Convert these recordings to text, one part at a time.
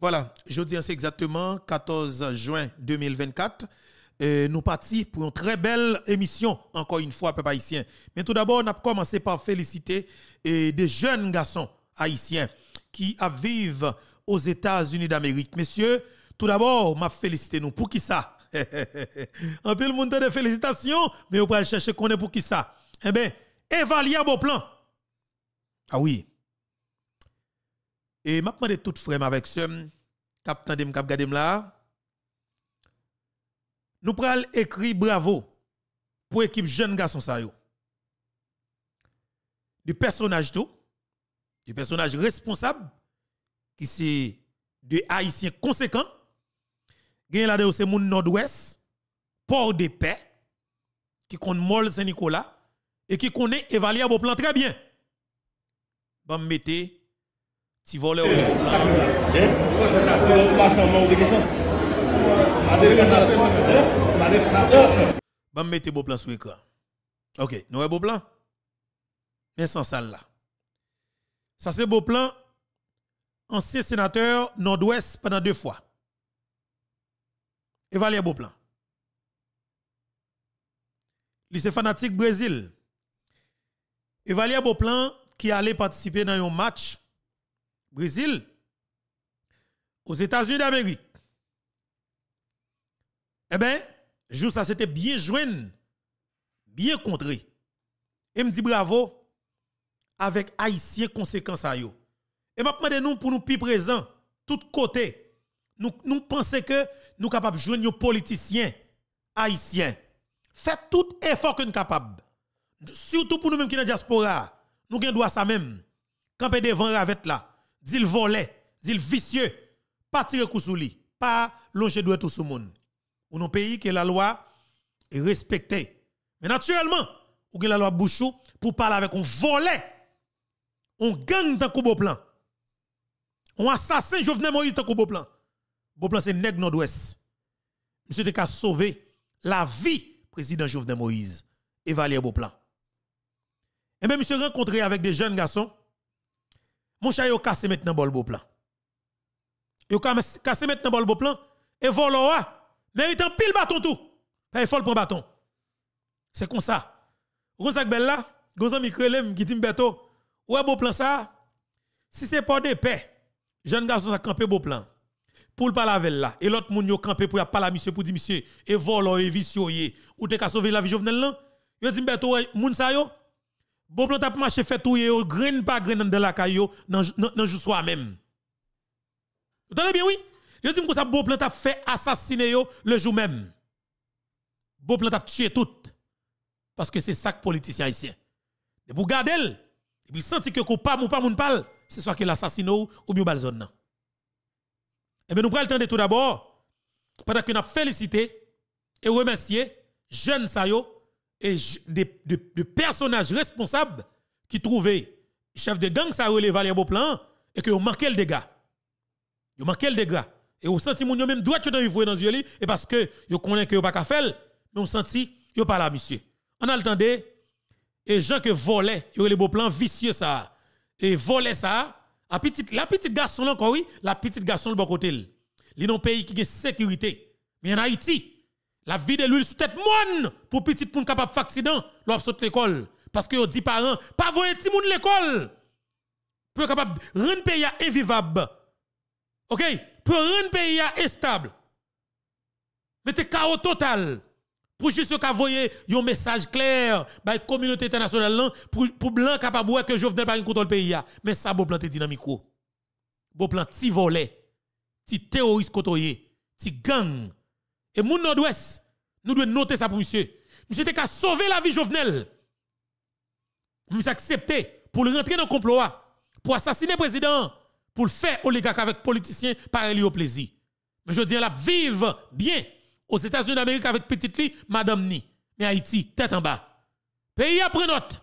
Voilà, je dis c'est exactement 14 juin 2024. Et nous partis pour une très belle émission, encore une fois, peuple haïtien. Mais tout d'abord, on a commencé par féliciter et des jeunes garçons haïtiens qui vivent aux États-Unis d'Amérique. Messieurs, tout d'abord, m'a félicité nous. Pour qui ça? Un peu le monde de félicitations, mais on va chercher qu'on est pour qui ça? Eh bien, vos plan. Ah oui. Et m'a demandé tout frère avec ce capitaine de cap là. Nous pral écrit bravo pour l'équipe jeune garçon ça yo. Du personnage tout, du personnage responsable qui c'est de haïtiens conséquents. Gagne là de c'est mon nord-ouest, port de paix qui connaît Mol Saint-Nicolas et qui connaît évaluer vos plan très bien. Bon mettez ti voleur au Bon, mettez beau plan sur l'écran. Ok, nous avons beau plan? Mais sans ça là. Ça c'est beau plan. Ancien sénateur nord-ouest pendant deux fois. Évaluer beau plan. Lycée fanatique Brésil. Évaluer beau plan qui allait participer dans un match Brésil aux États-Unis d'Amérique. Eh bien, jour ça c'était bien joué, bien contré. Et me dit bravo avec haïtien conséquence à yo. Et m'a demandé nous pour nous plus présents tout côté. Nous nous pensons que nous capables de joindre nos politiciens haïtiens. Faites tout effort que nous capables. Surtout pour nous mêmes qui dans la diaspora. Nous avons droit ça même. Camper devant ravette là, dit le volet, le vicieux, pas tirer coup pas longer doigt tout sous monde ou nos pays que la loi est respectée. Mais naturellement, ou que la loi bouchou pour parler avec un volet, on gang dans beau plan. On assassin Jovenel Moïse dans beau plan. Beau plan c'est nèg nord-ouest. Monsieur te ka sauver la vie président Jovenel Moïse et Valérie Beauplan. Et même monsieur rencontré avec des jeunes garçons. Mon chat yo cassé maintenant bol Beauplan. Yo cassé maintenant bol Beauplan et voloa mérite un pile bâton tout. Il faut le prendre bâton. C'est comme ça. Vous savez belle là, vous mi krelem qui dit beto, beau plan ça. Si c'est pas de paix, jeune garçon a campé beau plan. Pour pas la là et l'autre moun yo campé pour pas la monsieur pour dire monsieur et volo et vicieux ou te ka sauver la vie jovenel là. Yo dit beto moun sa yo? Beau plan t'a marché fait tout yo grain pas grain dans la caillou dans dans jour même. Vous entendez bien oui? Yo dit que ça beau plan t'a fait assassiner yo le jour même. Beau plan t'a tué tout. Parce que c'est ça que politicien haïtien. Et pour garder et puis sentir que coupable ou pas moun parle, c'est soit que l'assassine ou bien bal zone. Et bien nous prenons le temps de tout d'abord pendant que nous félicité et remercié jeunes sayo et de, personnages responsables qui trouvaient chef de gang ça relève les beau plan et que ont manqué le dégât. Ils ont manqué le dégât. Et vous senti moun même droit dans yeux dans yeux et parce que yo connaît que yo pas ka faire, mais on senti yo pas là monsieur. On a de et gens que volait, yo les beaux plans vicieux ça. Et volait ça, la petite la petite garçon là encore oui, la petite garçon le bon côté. Li non pays qui a sécurité. Mais en Haïti, la vie de l'huile sous tête moine pour petit pour capable accident, l'on saute l'école parce que dit parents, pas voyer petit moun l'école. Pour capable rendre pays invivable. OK? pour rendre pays stable. Mettez chaos total. Pour juste voyez un message clair par la communauté internationale pour pour blanc capable que Jovenel pas contrôle le pays mais ça beau plan dynamique beau plan ti volé ti terroriste kotoye ti gang et moun nord-ouest nous devons noter ça pour monsieur monsieur te ka sauver la vie Jovenel monsieur accepté pour rentrer dans le complot pour assassiner le président pour le faire oligarque avec politiciens par au plaisir. Mais je dis là, vive bien aux États-Unis d'Amérique avec petite li, madame ni. Mais Haïti, tête en bas. Pays a pris note.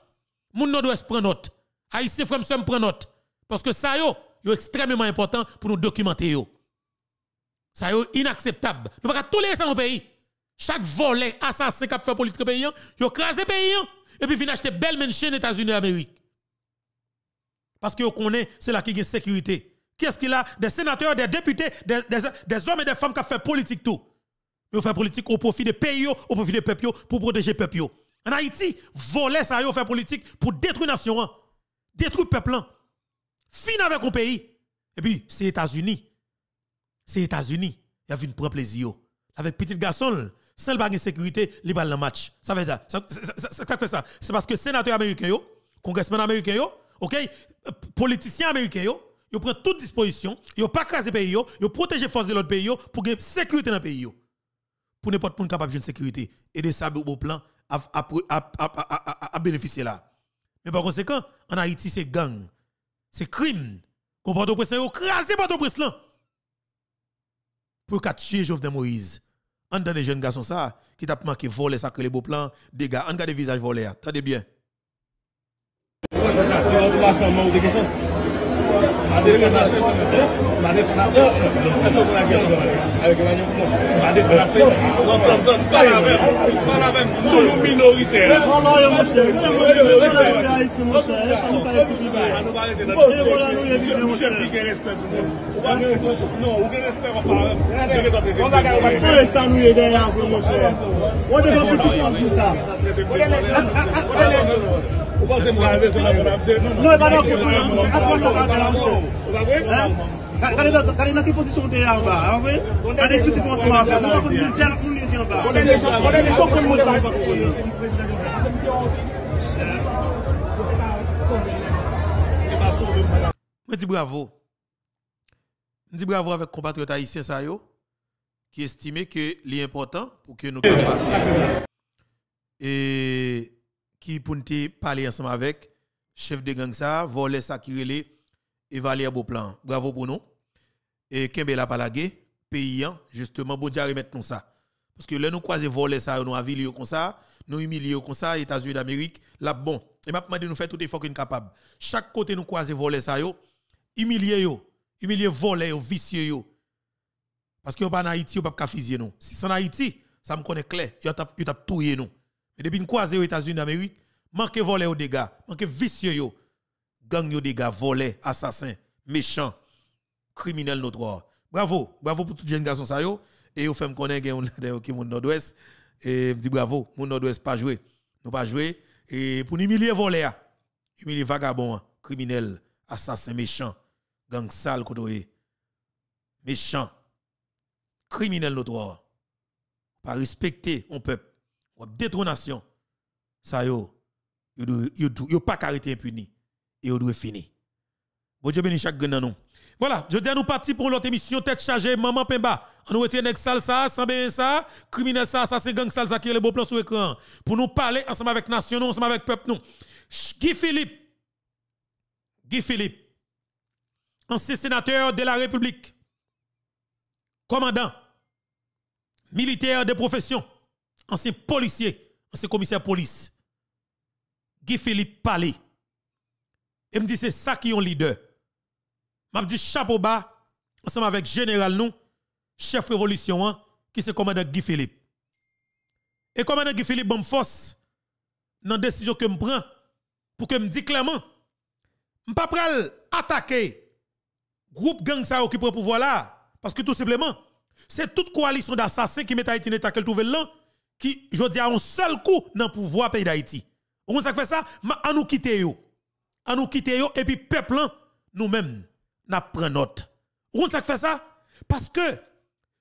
Moun nord-ouest prend note. Haïti, frère prend note. Parce que ça yo, yo extrêmement important pour nous documenter. Ça yo inacceptable. Nous pas tolérer ça dans le pays. Chaque volet assassin qui fait politique pays, yo crasé pays et puis vient acheter belle mansion aux États-Unis d'Amérique. Parce que vous connaissez, c'est là qui a sécurité. Qui est-ce qu'il a? Des sénateurs, des députés, des, des, hommes et des femmes qui ont fait politique tout. Mais fait politique au profit des pays, au profit des peuples, pour protéger les peuples. En Haïti, voler ça, on fait politique pour détruire la nation, hein. détruire le peuple. Hein. Fin avec un pays. Et puis, c'est États-Unis. C'est États-Unis. Il a une prendre plaisir. Avec petit garçon, sans le sécurité, il va le match. Ça veut dire, ça, ça. C'est parce que sénateur américain, congressman américain, ok, politicien américain, ils prennent toute disposition, ils pas craser le pays, ils protègent les forces de l'autre pays pour gagner sécurité dans le pays. Pour n'importe qui capable de sécurité et de ça au plan à, bénéficier là. Mais par conséquent, en Haïti, c'est gang, c'est crime. Port au craser Port-au-Prince là. Pour qu'à tuer Jovenel Moïse. En dans des jeunes garçons ça, qui t'a manqué voler, sacré les beaux plans, dégâts, en garde des visages volés. Attendez bien. Mane franse, sato kon a gen yon. Ayo gen yon kon. Mane franse, nan tan tan, pan avem, pan avem, moun minorite. Nan nan yon monshe, moun minorite. Anou pare de nan. Monshe pi gen respet moun. Non, ou gen respet wapare. Monshe sa nou ye den yon kon monshe. Wade yon piti kon jisa. Ou pa se moun avem, se moun avem. Non, e banan kon. Aswa sa banan. Ou pa se moun avem. Gade nan ki posisyon de yon ba, anwe? Gade touti fonseman, gade nan ki posisyon de yon ba. Gade nan ki posisyon de yon ba. Mwen di bravo. Mwen di bravo avèk kompatriot haïsien sa yo, ki estime ke li important pou ke nou kompatre. E ki pou nte pale ansam avèk, chef de gang sa, vole sa kirele, et beau plan. Bravo pour nous. Et Kembe la palagé, pays justement bon Dieu remettre nous ça. Parce que là nous croiser voler ça nous avilier comme ça, nous humilier comme ça États-Unis d'Amérique, là bon. Et maintenant nous faire tout effort qu'on capable. Chaque côté nous croiser voler ça yo, humilier yo, humilier voler yo, vicieux yo. Parce que yo pas en Haïti, yo pas ka nous. Si c'est en Haïti, ça me connaît clair, yo t'a yo t'a nous. Mais depuis nous croiser aux États-Unis d'Amérique, manque voler aux dégâts, manque vicieux yo, gang yo dégâts, volés, assassins, méchants, criminels notoires. Bravo, bravo pour tout jeunes garçons ça yo. Et vous fait me connaître qui mon nord-ouest. Et me bravo, mon nord-ouest pas joué. Nous pas joué. Et pour humilier voler, humilier vagabond, criminel, assassin méchant, gang sale côté méchant, criminel notoire. Pas respecter un peuple. Ou détrônation, ça yo, yo, yo, pas arrêter impuni et yo doit finir. Bon Dieu béni chaque nous. Voilà, je dis à nous partir pour l'autre émission tête chargée maman Pemba. On retient avec salsa, sans bien ça, criminel ça, ça c'est gang salsa qui est le beau plan sur écran pour nous parler ensemble avec nation ensemble avec peuple nous. Guy Philippe Guy Philippe ancien sénateur de la République commandant militaire de profession ancien policier, ancien commissaire police, Guy Philippe Palais. Et me dit c'est ça qui est un leader. M'a dit chapeau bas ensemble avec général nous, chef révolution hein, qui c'est commandant Guy Philippe. Et commandant Guy Philippe bon force dans décision que me prend pour que me dit clairement je pas pral attaquer groupe gang qui prend pouvoir là parce que tout simplement c'est toute coalition d'assassins qui met Haïti dans l'état qu'elle trouve là qui, je dis, a un seul coup dans pouvoir pays d'Haïti. On ça fait ça, à nous quitter yo. À nous quitter yo, et puis peuple, nous-mêmes, n'a pris note. On ça fait ça? Parce que,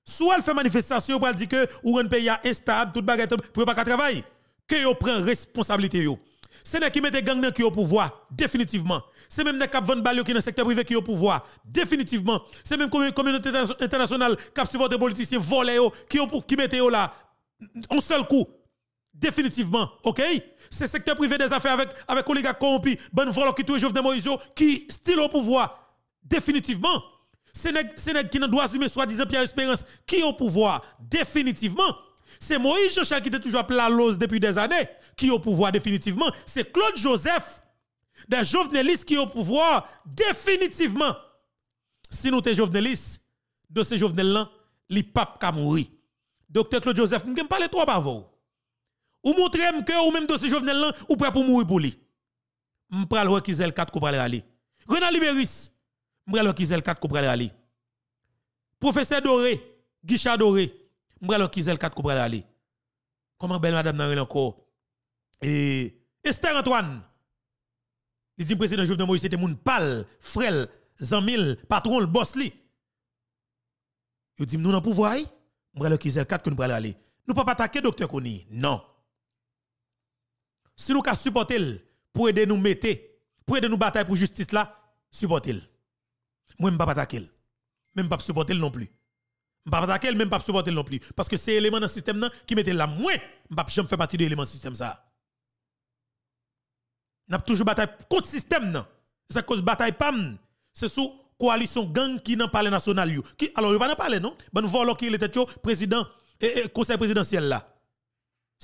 soit elle fait manifestation, pour dire que, ou un pays instable, tout baguette, pour pas travailler, que yo prend responsabilité yo. C'est n'est qui met gang qui au pouvoir, définitivement. C'est même les cap 20 balles qui dans secteur privé qui au pouvoir, définitivement. C'est même communauté internationale qui supporte les politiciens qui qui mettent là un seul coup. Définitivement, ok? C'est secteur privé des affaires avec, avec oligarques corrompus, bonne volonté qui touche Jovenel Moïse, qui style au pouvoir. Définitivement. C'est qui ne doit assumer soi-disant Pierre Espérance qui au pouvoir. Définitivement. C'est Moïse Jochal qui était toujours appelé la lose depuis des années, qui au pouvoir définitivement. C'est Claude Joseph, des jovenelistes qui au pouvoir définitivement. Si nous sommes jovenelistes, de ces jovenels-là, les papes qui mourir. Docteur Claude Joseph, nous parler trop avant. Ou montrez que ou même dossier Jovenel là ou prêt pour mourir pour lui. M'pral requiser le 4 pour aller aller. Renan Liberis, m'bralo Kizel 4 ko pral aller. Professeur Doré, Guichard Doré, m'bralo Kizel 4 ko pral aller. Comment belle madame nan encore? Et Esther Antoine. Il dit président Jovenel Moïse c'était moun pal, frêle, zanmil, patron, le boss li. Il dit nous nan pouvoir, m'bralo Kizel 4 que nous pral aller. Nous pas attaquer docteur Koni. Non. Si nous ka supporter pour aider nous mettre, pour aider nous bataille pour justice là, supporter. Moi, je ne pas attaquer. Même pas supporter non plus. Je ne pas attaquer, même pas supporter non plus. Parce que c'est l'élément dans le système qui mettait la moins. Je ne pas jamais faire partie de l'élément du système ça. N'a toujours bataille contre le système C'est cause bataille pam. C'est sous coalition gang qui n'en parle national Qui alors il va pas parler non? Ben nous voyons qui était président et, conseil présidentiel là.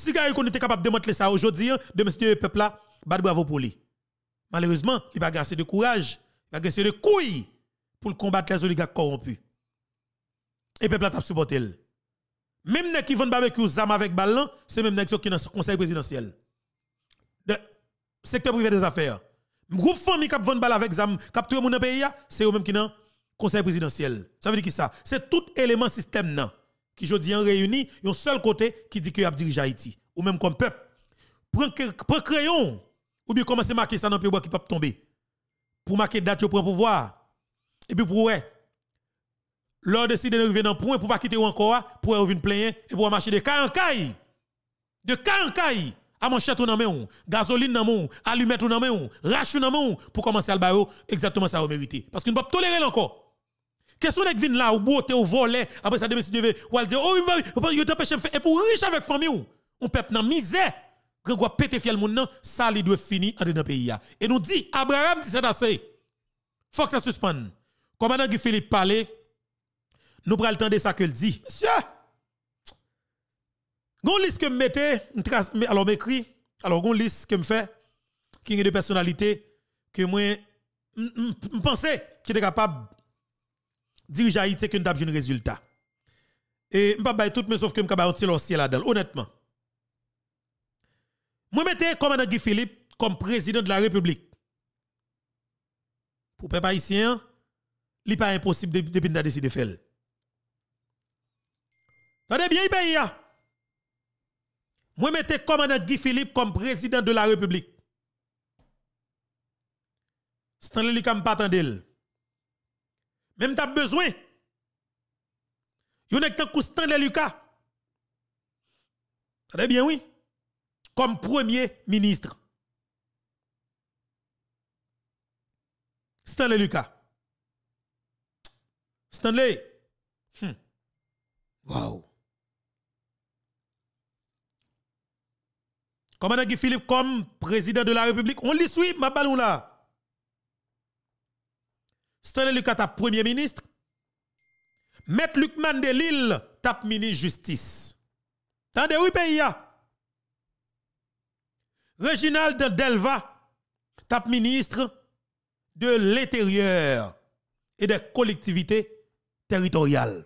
Si gars était capable de démanteler ça aujourd'hui, de monsieur peuple là, bravo pour lui. Malheureusement, il va assez de courage, il va assez de couilles pour combattre les oligarques corrompus. Et le peuple a supporté. Même les qui vont barbecue zam avec ballon, c'est même les qui sont dans le conseil présidentiel. Le secteur privé des affaires. Groupe famille qui vont balle avec zam, capturer mon pays, c'est eux même qui dans le conseil présidentiel. Ça veut dire qui ça? C'est tout élément système qui jodi en réuni, un seul côté qui dit que y a dirigé Haïti ou même comme peuple. Prends crayon ou bien commencer à marquer ça dans le pays qui peut tomber. Pour marquer date pour pouvoir et puis pour ouais, l'on décide de revenir dans le point pour pas quitter encore, pour revenir plein et pour marcher de caille en caille. De caille en caille. À manchette dans main, gasoline dans main, allumette dans main, rache dans main pour commencer à le exactement ça au mérité. Parce qu'on ne peut pas tolérer encore. Question de vin là ou beauté ou voler après ça de devait ou dire oh il t'empêche de faire et pour riche avec famille on peuple dans misère quand on péter fiel moun nan ça li doit finir en dans pays et nous dit Abraham dit assez. Faut que ça suspende. Commandant Guy Philippe parler, nous temps de ça que dit. Monsieur, gon liste que me mettez, alors m'écrit, alors gon liste que me fait, qui est de personnalité que moi, je pensais qu'il était capable de diriger Haïti que nous avons un résultat. Et je ne pas tout, mais sauf que je vais tirer ciel là-dedans, honnêtement. Moi, mettez commandant Guy Philippe comme président de la République. Pour peuple haïtien, n'est pas impossible depuis de décider de faire. Attendez bien, pays. Moi, mettez commandant Guy Philippe comme président de la République. Stanley Lucas pas. Même t'as besoin. Yon est tant Stanley Lucas. Attendez bien, oui. Comme premier ministre. Stanley Lucas. Stanley. Hmm. Wow. Commandant Guy Philippe comme président de la République, on lit suit ma. Stanley Lucas tape premier ministre. Maître Luc Mandelil tape ministre justice. Tendez oui pays Reginald Delva tape ministre de l'intérieur et des collectivités territoriale.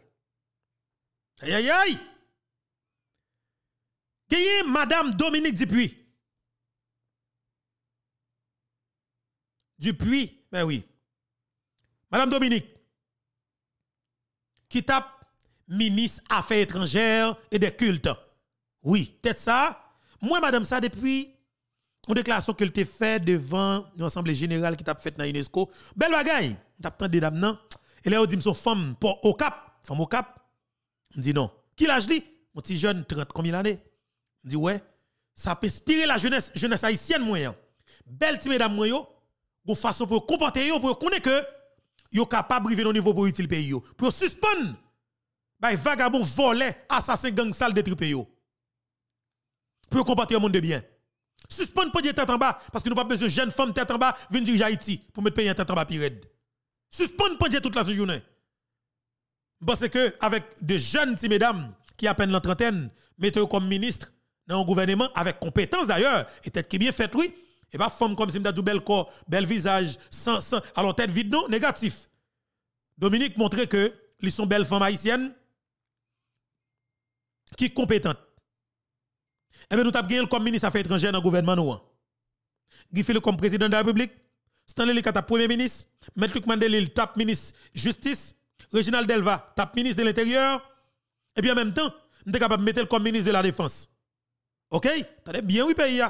Aïe aïe aïe. Gagne Madame Dominique Dupuis. Dupuis, ben oui. Madame Dominique, qui tape ministre Affaires étrangères et des cultes. Oui, peut-être ça. Moi, madame, ça depuis une déclaration qu'elle t'a fait devant l'Assemblée générale qui t'a fait dans l'UNESCO. Belle bagaille. T'as des dames, non? Et là, on dit, son femme pour au cap, femme au cap. On dit non. Qui l'âge dit? Mon petit jeune, 30, combien d'années? On dit ouais. Ça peut inspirer la jeunesse, jeunesse haïtienne moyen. Belle ti mesdames moyen, une façon pour comporter pour connaître que yo capable de au niveau pour utile pays. Pour suspendre bay vagabond volé, assassin gang sale détripé yo. Pour comporter un monde de bien. Suspendre pas tête en bas parce que nous pas besoin de jeunes femmes tête en bas venir diriger Haïti pour mettre pays en tête en bas pire. Suspendre pendant toute la journée. Parce que avec de jeunes petits mesdames qui à peine la trentaine, mettez comme ministre dans un gouvernement avec compétence d'ailleurs, et tête qui bien fait oui, et pas femme comme si m'dou bel corps, bel visage, sans, sans, alors tête vide non, négatif. Dominique montrait que ils sont belles femmes haïtiennes qui compétentes. Et eh bien nous avons gagné comme ministre affaires étrangères dans le gouvernement nous. Philippe comme président de la République, Stanley Likata, premier ministre. M. Luc Mandelil, top ministre justice. Reginald Delva, top ministre de l'Intérieur. Et puis en même temps, nous sommes capables de mettre comme ministre de la Défense. OK? Attendez bien, oui, pays.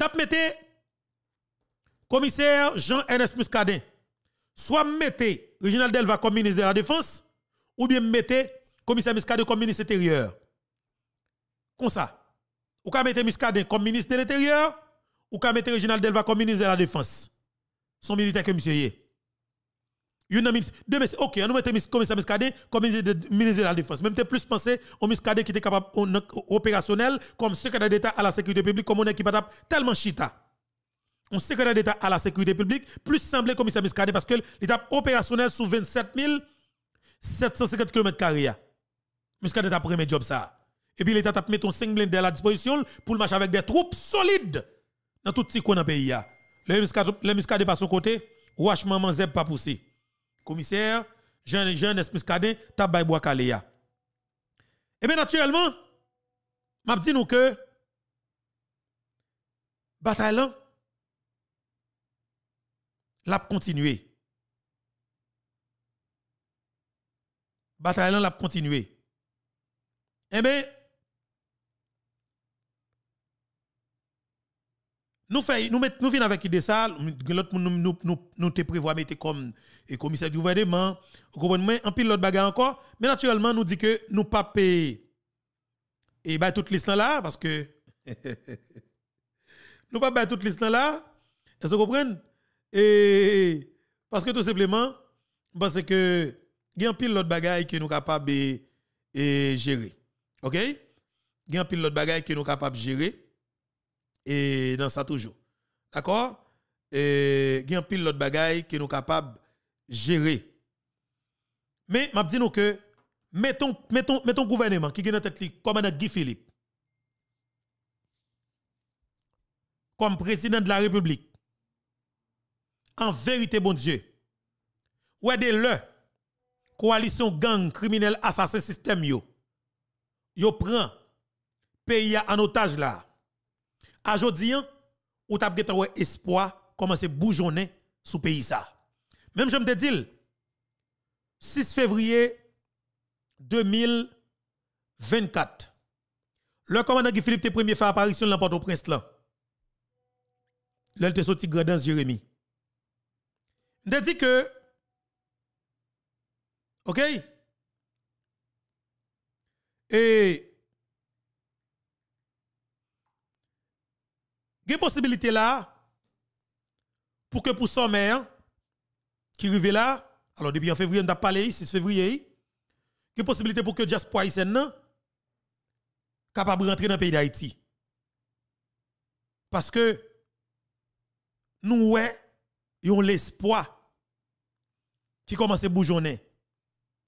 Avons mettre commissaire Jean-Ernest Muscadet. Soit mettez Reginald Delva comme ministre de la Défense, ou bien mettez commissaire Muscadet comme ministre intérieur. Comme ça. Ou ka mettre Muscadet comme ministre de l'Intérieur, ou ka mettre Reginald Delva comme ministre de la Défense. Son militaire que monsieur y Yon de OK, on nous mettons commissaire Muscadet comme ministre de, la Défense. Même plus pensé au Muscadet qui était capable opérationnel comme secrétaire d'État à la sécurité publique comme on est qui tellement chita. On secrétaire d'État à la sécurité publique plus semblé commissaire Muscadet parce que l'état opérationnel sous 27 750 km. Muscadet a premier job ça. Et puis l'État a mis ton 5 blindés à la disposition pour le marcher avec des troupes solides dans tout petit coin dans le pays. Le Muscadet par son côté, wash maman zeb pas poussé commissaire, jeune, jeune Muscadet, tabay bois kaléa. Et eh bien naturellement, m'a dit nous que bataille là l'a continué. Bataille là l'a continué. Eh bien Nous fait nous nous venons avec idée ça, l'autre nous nous nous, nous te prévoit mettre comme et commissaire du gouvernement, vous comprenez en pile l'autre bagarre encore, mais naturellement nous dit que nous pas payer et bah toute liste là parce que nous pas payer toute liste là. Est-ce que vous comprenez? Et parce que tout simplement parce que il y a pile l'autre bagaille que nous capable de gérer. OK? Il y a pile l'autre bagaille que nous capable de gérer et dans ça toujours. D'accord? Il y a pile l'autre bagaille que nous capables gérer. Mais m'a dit nous que mettons mettons gouvernement qui est dans tête comme Guy Philippe comme président de la République. En vérité bon Dieu. Ouais de le coalition gang criminel assassin système yo. Yo prend pays en otage là Aujourd'hui, ou t'as un espoir commencer bougeonner sous pays ça. Même je me dis 6 février 2024. Le commandant Guy Philippe te premier fait apparition dans Port-au-Prince là. Là, il te sorti Gradance Jérémy. Je dit que OK? Et Il y a possibilité là pour que pour sommet qui arrive là, alors depuis en février, on a parlé, 6 février, il possibilité pour que diaspora haïtienne capable de rentrer dans le pays d'Haïti. Parce que nous, ouais, avons l'espoir qui commence à bougeonner.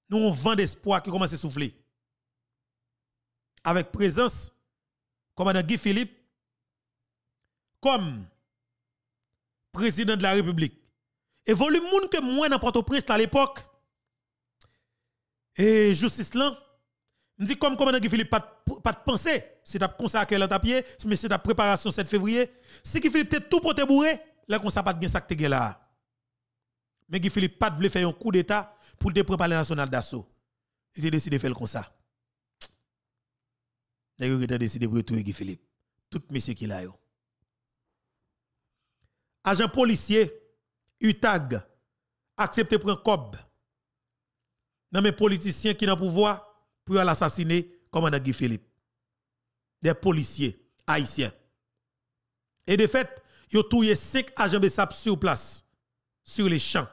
Nous, on vent d'espoir qui commence à souffler. Avec présence, commandant Guy Philippe, comme président de la République. Et volume monde que moi dans Port-au-Prince à l'époque. Et justice là, me dit comme commandant Guy Philippe pas pas de penser, c'est à consacrer la pied, mais c'est la préparation 7 février. Si Guy Philippe tout pour te bourrer, là comme ça pas de gain ça que là. Mais Guy Philippe pas de faire un coup d'état pour te préparer national d'assaut. Il a décidé de faire comme ça. Il a décidé de retourner Guy Philippe. Tout monsieur qui l'a agent policier, UTAG, accepté prendre cob dans mes politiciens qui ont pouvoir pour l'assassiner comme Guy Philippe. Des policiers haïtiens. Et de fait, ils ont tué 5 agents de SAP sur place, sur les champs.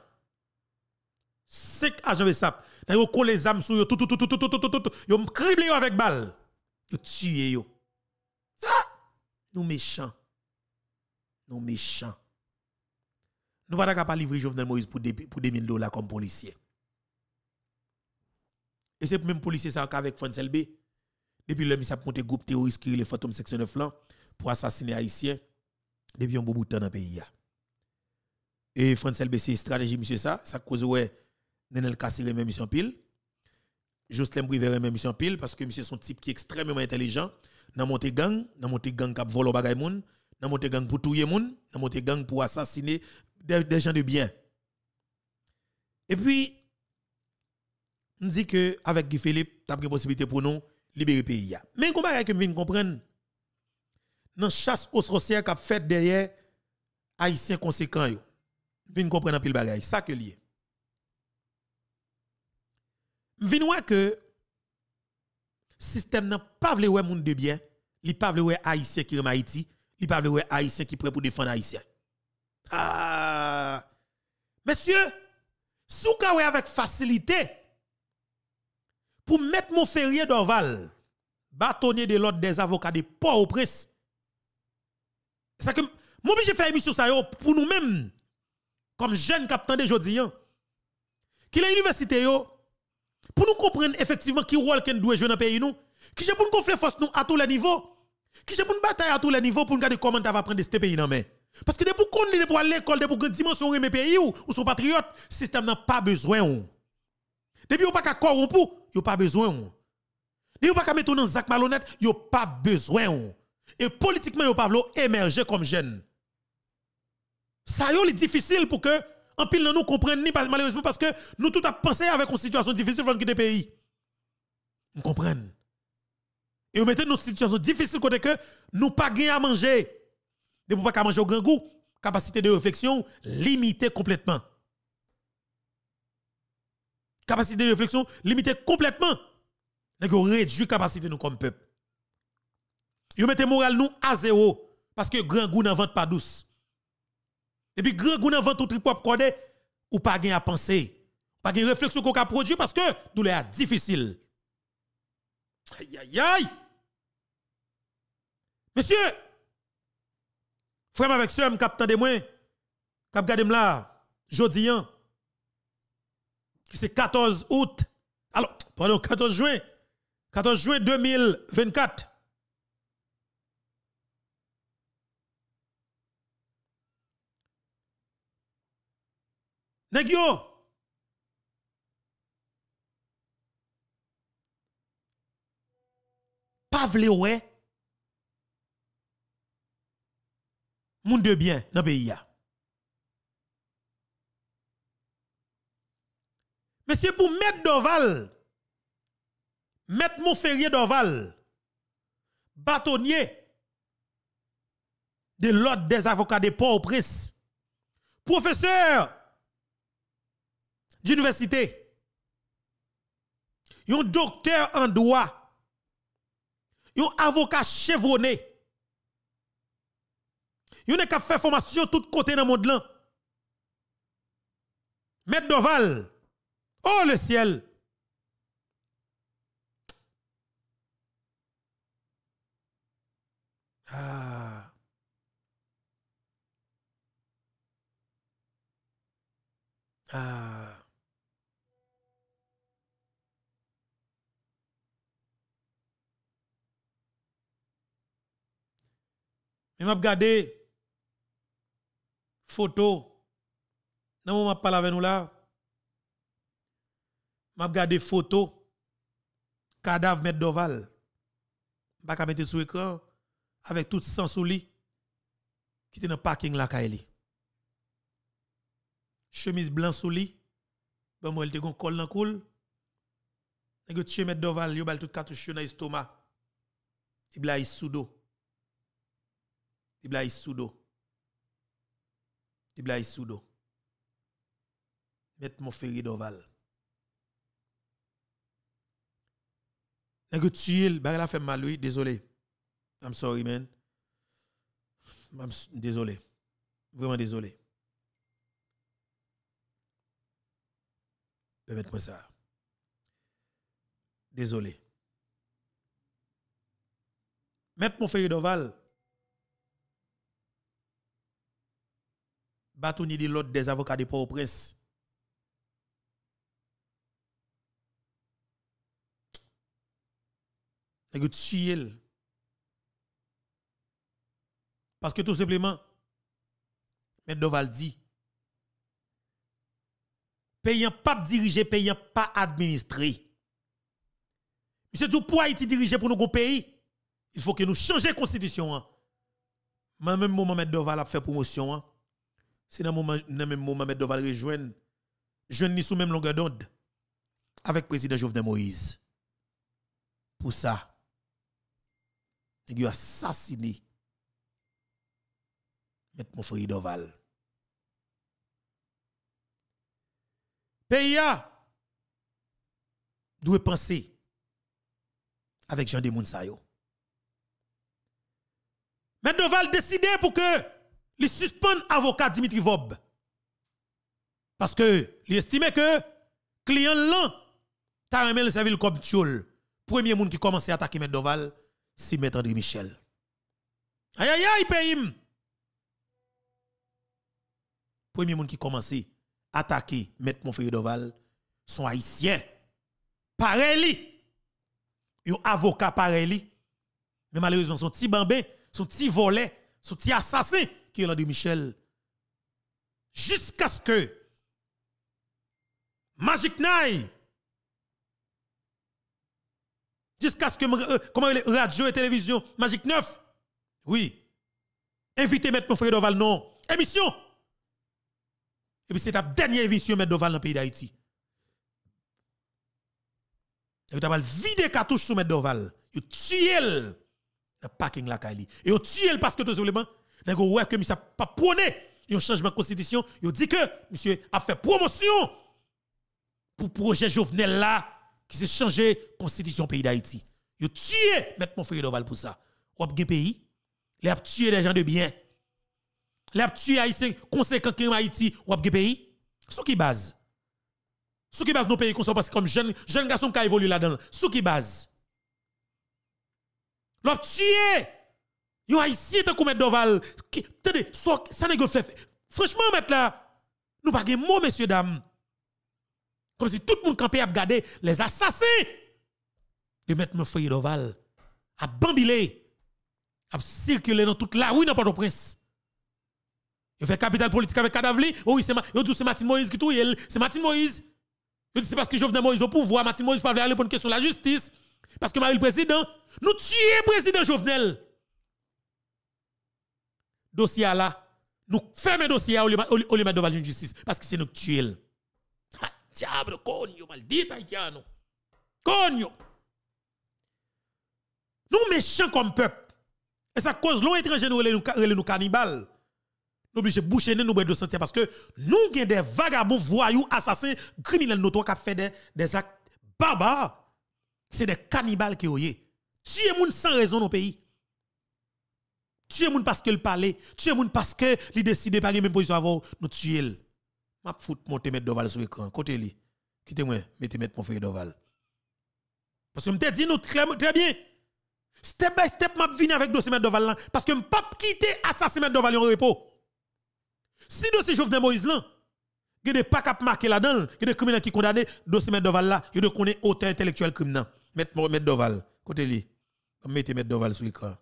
5 agents de SAP. Ils ont collé les armes sur eux, tout, tout, tout, tout, tout, tout, tout, tout, Ils ont criblé avec balle. Ils ont tué. Ça, nous méchants. Nous méchants. Nous ne pouvons pas livrer Jovenel Moïse pour 2000 dollars comme policier. Et c'est même policier ça avec Francel B. Depuis le mis a monté groupe terroriste qui est le Fantôme section 9 là pour assassiner haïtiens depuis un bon bout de temps dans le pays. Et Francel B c'est stratégie monsieur ça, ça cause ouais Nenel Kassi même mission pile. Jocelyn Briver même mission pile parce que monsieur son type qui est extrêmement intelligent dans monter gang, dans monter gang cap volo bagay moun, dans monter gang pour tuer moun, dans monter gang pour assassiner des, gens de bien. Et puis, on dit que avec Guy Philippe, tu as une possibilité pour nous libérer le pays. Mais comment que je comprendre dans chasse aux sorcières qu'a fait derrière haïtiens conséquents yo. Vinn comprendre pile bagay, ça que lié. Vinn ouais que système n'a pas vle ouais monde de bien, li pas vle ouais haïtien qui rem Haïti, pas vle ouais haïtien qui prêt pour défendre haïtien. Ah Monsieur, sous avec facilité pour mettre mon ferrier d'Orval, bâtonnier de l'ordre des avocats de Port-au-Prince. C'est que moi obligé faire émission ça pour nous-mêmes comme jeunes capitaines de jodi qui la université yo pour nous comprendre effectivement qui rôle qu'on doit jouer dans le pays nous, qui j'ai pour nous gonfler force nous à tous les niveaux, qui j'ai pour nous batailler à tous les niveaux pour regarder comment va prendre ce pays dans. Parce que depuis qu'on est pour aller à l'école, depuis qu'on dimension mes pays ou, ou sont patriotes, le système n'a pas besoin. Depuis qu'on pas corrompre, yo pas besoin. Depuis qu'on pas mettre dans Zach malhonnête, yo pas besoin. Et politiquement, yo pas émerger comme jeune. Ça est difficile pour que en pile nous comprenne ni malheureusement parce que nous tout a pensé avec une situation difficile dans le pays. Nous comprenons. Et vous mettez notre situation difficile côté que nous pas gagner à manger. De pour pas manger au grand goût, capacité de réflexion limitée complètement. Capacité de réflexion limitée complètement. Nous réduit capacité nous comme peuple. Vous mettez moral nous à zéro parce que grand goût n'en vente pas douce. Et puis, grand goût avant tout tripop code, ou pas à penser. Pas de réflexion qu'on a produit parce que est difficile. Aïe, aïe, aïe. Monsieur, frère avec soeur, capitaine de moi, cap gade là, jodi c'est 14 août. Alors, pardon, 14 juin. 14 juin 2024. Nèg pas vle ouais moun de bien dans pays ya. Monsieur pour mettre d'Oval mettre mon ferrier d'Oval bâtonnier de l'ordre des avocats de Port-au-Prince professeur d'université, un docteur en droit, un avocat chevronné, yon qui fait formation tout côté dans le monde là. Maître Doval, oh le ciel. Ah. Ah. Mais m'a regardé photo dans moment m'a parlé avec nous là. M'a regardé photo cadavre mettre d'oval. Pas mettre sur écran avec tout sang sous lit qui était dans le parking là. Chemise blanc sous lit. Bon moi il te gon col dans cool. Nèg tu mettre d'oval yo bal tout cartouche dans l'estomac. Il blaye sous dos. Ibla Ibla Soudo. Met mon ferry d'oval. Nèg tuil, ba la fait mal oui, désolé. I'm sorry man. I'm désolé. Vraiment désolé. Permettez-moi ça. Désolé. Mettre mon ferry d'oval. Bâtonnier de l'autre des avocats de Port-au-Prince. Et Parce que tout simplement, M. Doval dit, payant pas diriger, payant pas administrer. Monsieur dit, pour Haïti diriger pour nous pays, il faut que nous changions la constitution. Hein. même moment Maître Doval a fait promotion, hein. C'est dans le même moment Maître Doval rejoint, je ni sous même longueur d'onde avec le président Jovenel Moïse. Pour ça, il a assassiné Maître mon frère Doval. Pays doit penser avec Jean Demounsayo. Mais Doval décider pour que les suspende avocat Dimitri Vob. Parce que il estime que client lent t'a aimé le service comme tchoul. Premier monde qui commence à attaquer M. Doval, c'est M. André Michel. Aïe aïe aïe pays. Premier monde qui commence à attaquer M. Monfrey Doval sont haïtiens. Pareil. Yon avocat pareil. Mais malheureusement son petit bambé son petit volet, son petit assassin qui est de Michel. Jusqu'à ce que Magic Nai, jusqu'à ce que, euh, comment radio et télévision, Magic 9, oui, invité M. mon frère Doval, non, émission. Et puis c'est la dernière émission M. Doval dans le pays d'Haïti. Et tu as vidé cartouche sur M. Doval. Tu tué parking la Kali. Et on tue parce que tout simplement, vous ouais que monsieur pas prôné un changement de constitution, il dit que monsieur a fait promotion pour projet Jovenel là qui s'est changé constitution pays d'Haïti. Il tué mettre mon frère Doval pour ça. Ou pays, il a tué des gens de bien. Il a tué haïtien conséquent qui Haïti ou a pays. Sous qui base? Sous qui base nos pays parce que comme jeune jeune garçon qui a évolué là-dedans. Sous qui base? L'op tué. Yo haïtien tant qu'on met Doval. Attendez, ça n'est fait. Franchement, mettre là, nous pas de mots, messieurs, dames. Comme si tout le monde campait à regarder les assassins de mettre mon frère Doval à bambiler, à circuler dans toute la rue dans Port-au-Prince. Fait capital politique avec Kadavli. Oh oui, c'est Martin Moïse qui tout C'est Martin Moïse. C'est parce que Jovenel Moïse au pouvoir. Martin Moïse pas aller une question de la justice. Parce que Marie le président, nous tuons le président Jovenel. Dossier là, nous fermons dossier au lieu de mettre devant la justice. Parce que c'est nous qui tuons. Diable, conyo, maldita haïtiano. Conyo. Nous méchants comme peuple. Et ça cause l'eau étranger nous nous cannibales. Nous obligés de boucher nous de sentir parce que nous avons des vagabonds, voyous, assassins, criminels notoires qui font des, des actes barbares. C'est des cannibales qui ont Tuer moun sans raison dans pays. Tuer moun parce qu'il parlait. Tuer moun parce que li décide pas même position avant nous tuer. M'a fout monter mettre Doval sur l'écran. Côté li. Quittez-moi, mettez mettre mon frère Doval. Parce que me dit nous très, très bien. Step by step m'a venu avec dossier mettre Doval parce que pas quitter assassinat Doval en repos. Si dossier Jovenel Moïse là, il y a des pas cap marqué là-dedans, il y a des criminels qui condamnés dossier mettre Doval là, il y a auteur intellectuel criminel. Mettre mettre Doval. Côté li mettez mettre Doval sur l'écran.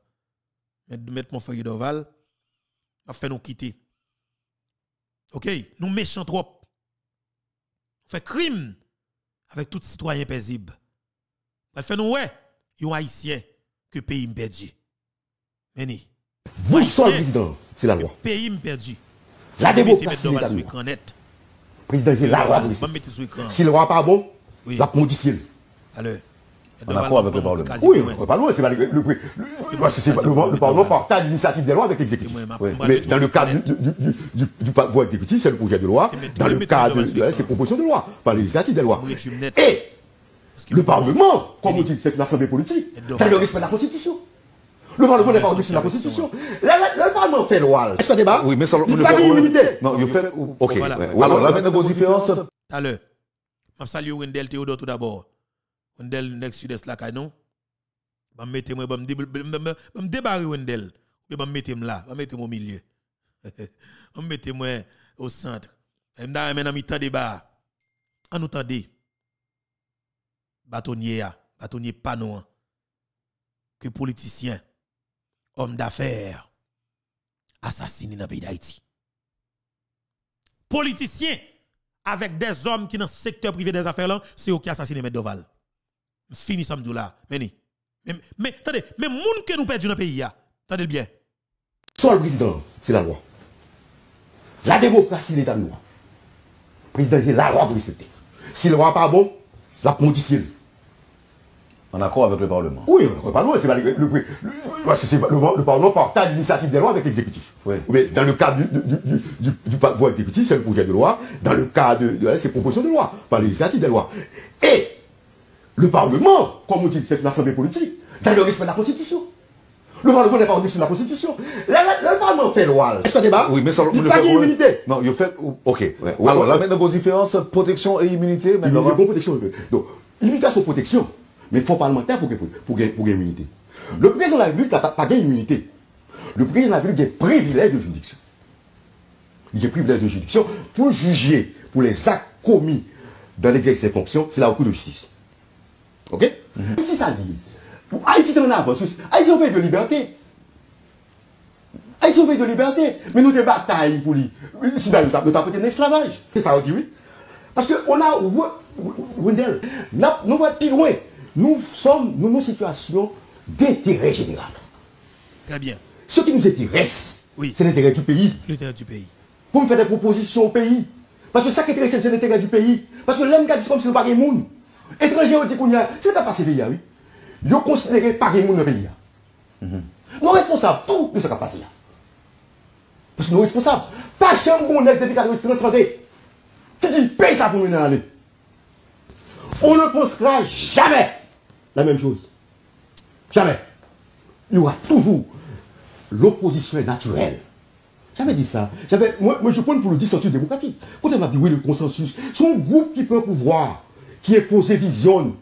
Mettre mon frère Doval, a fait nous quitter. OK, nous méchants trop. On fait crime avec tout citoyen paisible. On fait nous ouais, yon haïtien que pays perdu. Meni. Vous seul président, c'est la loi. Pays perdu. La démocratie est la loi. Président, c'est la loi. Si le roi pas bon, il va modifier. Alors en accord avec le Parlement. Oui, le Parlement, c'est le, le, le, le, Parlement partage l'initiative des lois avec l'exécutif. Mais dans le cadre du, pouvoir exécutif, c'est le projet de loi. Dans le cadre de ces propositions de loi, par l'initiative des lois. Et le Parlement, comme on dit, c'est une assemblée politique, dans le respect de la Constitution. Le Parlement n'est pas au-dessus de la Constitution. Le, Parlement fait loi. Est-ce qu'il y a débat Oui, mais ça, il pas d'immunité. Non, il fait. Ok. Alors, une différence. Alors, je salue Wendel Théodore tout d'abord Wendel next sud-est là non ba mettez moi ba me ba me débarrer Wendel. Ou ba mettez là ba mettez au milieu. On mettez moi au centre. Et m'da temps débat. En nous tendez bâtonnier bâtonnier panneau que politicien homme d'affaires assassiné dans le pays d'Haïti. Politicien avec des hommes qui dans le secteur privé des affaires c'est eux qui assassinent M. Doval fini samedi là. Mais, mais, mais, attendez, mais moun que nous perdons dans le pays, attendez bien. Soit le président, c'est la loi. La démocratie, l'état de droit. Le président, c'est la loi pour respecter. Si le loi n'est pas bon, la modifier. En accord avec le Parlement Oui, le Parlement, c'est le, le, le, le, Parlement partage l'initiative des lois avec l'exécutif. Oui. Dans le cadre du, du, du, du, pouvoir exécutif, c'est le projet de loi. Dans le cadre de, de, ces propositions de loi, par l'initiative des lois. Et le Parlement, comme on dit, c'est une assemblée politique, dans le respect de la Constitution. Le Parlement n'est pas au-dessus de la Constitution. Le, Parlement fait loi. Est-ce qu'il débat? Oui, mais ça, il n'y a pas d'immunité. Non, il fait. Ok. Ouais, Alors, là, maintenant, une différence protection et immunité. Il y a une protection. Donc, immunité sur protection. Mais il faut parlementaire pour, pour, pour, immunité. Le président de la République n'a pas, pas gagné immunité. Le président de la République a des privilèges de juridiction. Il a des privilèges de juridiction pour juger pour les actes commis dans l'exercice de ses fonctions, c'est la Cour de justice. Ok? C'est ça dit? Haïti est en avance. Haïti est un pays de liberté. Haïti est un pays de liberté. Mais nous avons bataille pour lui. Si nous avons été un esclavage. C'est ça, on dit oui. Parce qu'on a, Wendell, nous allons plus loin. Nous sommes dans une situation d'intérêt général. Très bien. Ce qui nous intéresse, oui. c'est l'intérêt du pays. L'intérêt du pays. Pour me faire des propositions au pays. Parce que ça qui est intéressant, c'est l'intérêt du pays. Parce que l'homme qui a dit comme si nous pas de monde. Étranger, on dit qu'on y a. C'est pas passé pays, oui. Ils ont considéré pas de monde dans le pays. Nous responsables, tout de ce qui a passé là. Parce que nous responsables. Pas chambre qu'on est depuis qu'on transcendé. Qui dit paye ça pour nous aller. On ne pensera jamais la même chose. Jamais. Il y aura toujours l'opposition naturelle. J'avais dit ça. Moi, moi, je prends pour le dissensus démocratique. Quand on m'a dit oui, le consensus, c'est un groupe qui prend pouvoir, qui est posé vision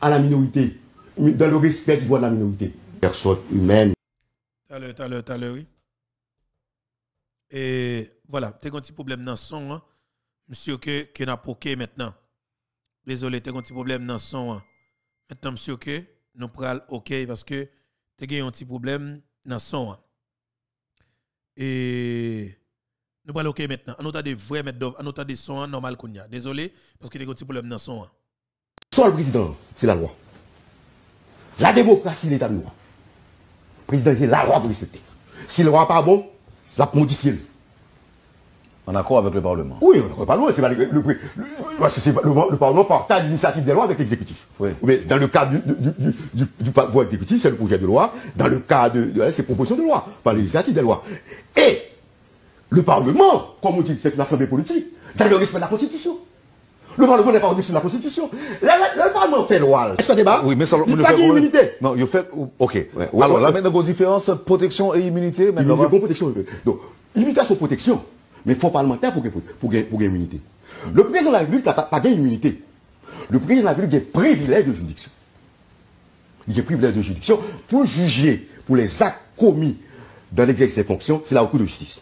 à la minorité, dans le respect du droit de la minorité. Personne humaine. T'as l'heure, t'as t'as oui. Et voilà, t'as un petit problème dans le son, hein. Monsieur, que, que n'a pas maintenant. Désolé, tu as un petit problème dans le son. Hein. Maintenant, monsieur, OK, nous prenons OK parce que tu as un petit problème dans le son. Hein. Et nous prenons OK maintenant. On a des vrais mettre on a des sons normal qu'on y a. Désolé parce que tu as un petit problème dans le son. Soit le président, c'est la loi. La démocratie, l'état de droit. Le président, c'est la loi pour respecter. Si le loi n'est pas bon, la modifier en accord avec le Parlement Oui, le Parlement, c'est le, le, le, Parlement partage l'initiative des lois avec l'exécutif. Oui. Mais dans le cadre du, du, du, du, pouvoir exécutif, c'est le projet de loi. Dans le cadre de, de, ces propositions de loi, par l'initiative des lois. Et le Parlement, comme on dit, c'est une assemblée politique, dans le respect de la Constitution. Le Parlement n'est pas au-dessus de la Constitution. Le, Parlement fait loi. Est-ce a débat Oui, mais ça, il n'y a pas d'immunité. Non, il fait. Ok. Ouais, Alors là, maintenant, vos différences, protection et immunité. Il y a une protection. Donc, immunité sur protection mais il faut parlementaire pour, pour, pour, pour gagner immunité. Le président de la République n'a pas, gagné immunité. Le président de la République a des privilèges de juridiction. Il a des privilèges de juridiction pour juger pour les actes commis dans l'exercice de ses fonctions, c'est la Cour de justice.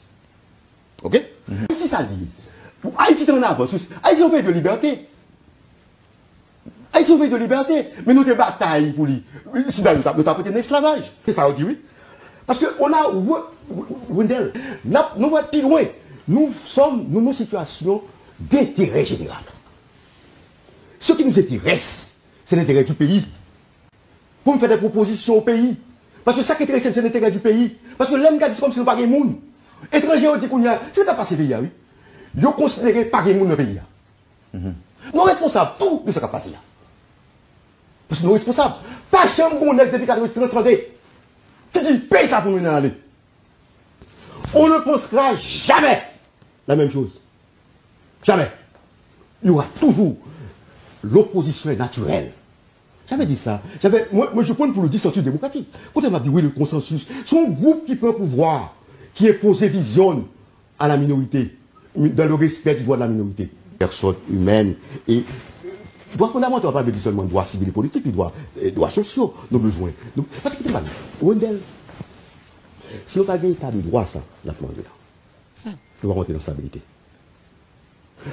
Ok? Mm -hmm. C'est ça dit. Haïti est en avance. Haïti est un de liberté. Haïti est un pays de liberté. Mais nous avons bataille pour lui. Si nous avons été un esclavage. C'est ça, on dit oui. Parce qu'on a, Wendell, nous allons plus loin. Nous sommes dans une situation d'intérêt général. Ce qui nous intéresse, c'est l'intérêt du pays. Pour me faire des propositions au pays. Parce que ça qui est intéressant, c'est l'intérêt du pays. Parce que l'homme qui a dit comme si nous pas de monde. Étrangers ont dit qu'on y a. C'est pas passé pays, oui. Ils considéré pas de monde dans le pays. Nous responsables, tout de ce qui a passé. Parce que nous responsables. Pas chambre qu'on est depuis est transcendé. Qui dit paye ça pour nous aller. On ne pensera jamais la même chose. Jamais. Il y aura toujours l'opposition naturelle. J'avais dit ça. J'avais, moi, moi, je prends pour le dissensus démocratique. Quand on m'a dit oui, le consensus, c'est un groupe qui prend pouvoir, qui est posé vision à la minorité, dans le respect du droit de la minorité. Personne humaine et droit fondamental, on parle de seulement droits civils et politiques, droits, droits sociaux, nos besoins. Donc, parce que tu pas Wendell, si on n'a pas de droit, ça, la demande là nous allons rentrer dans la stabilité.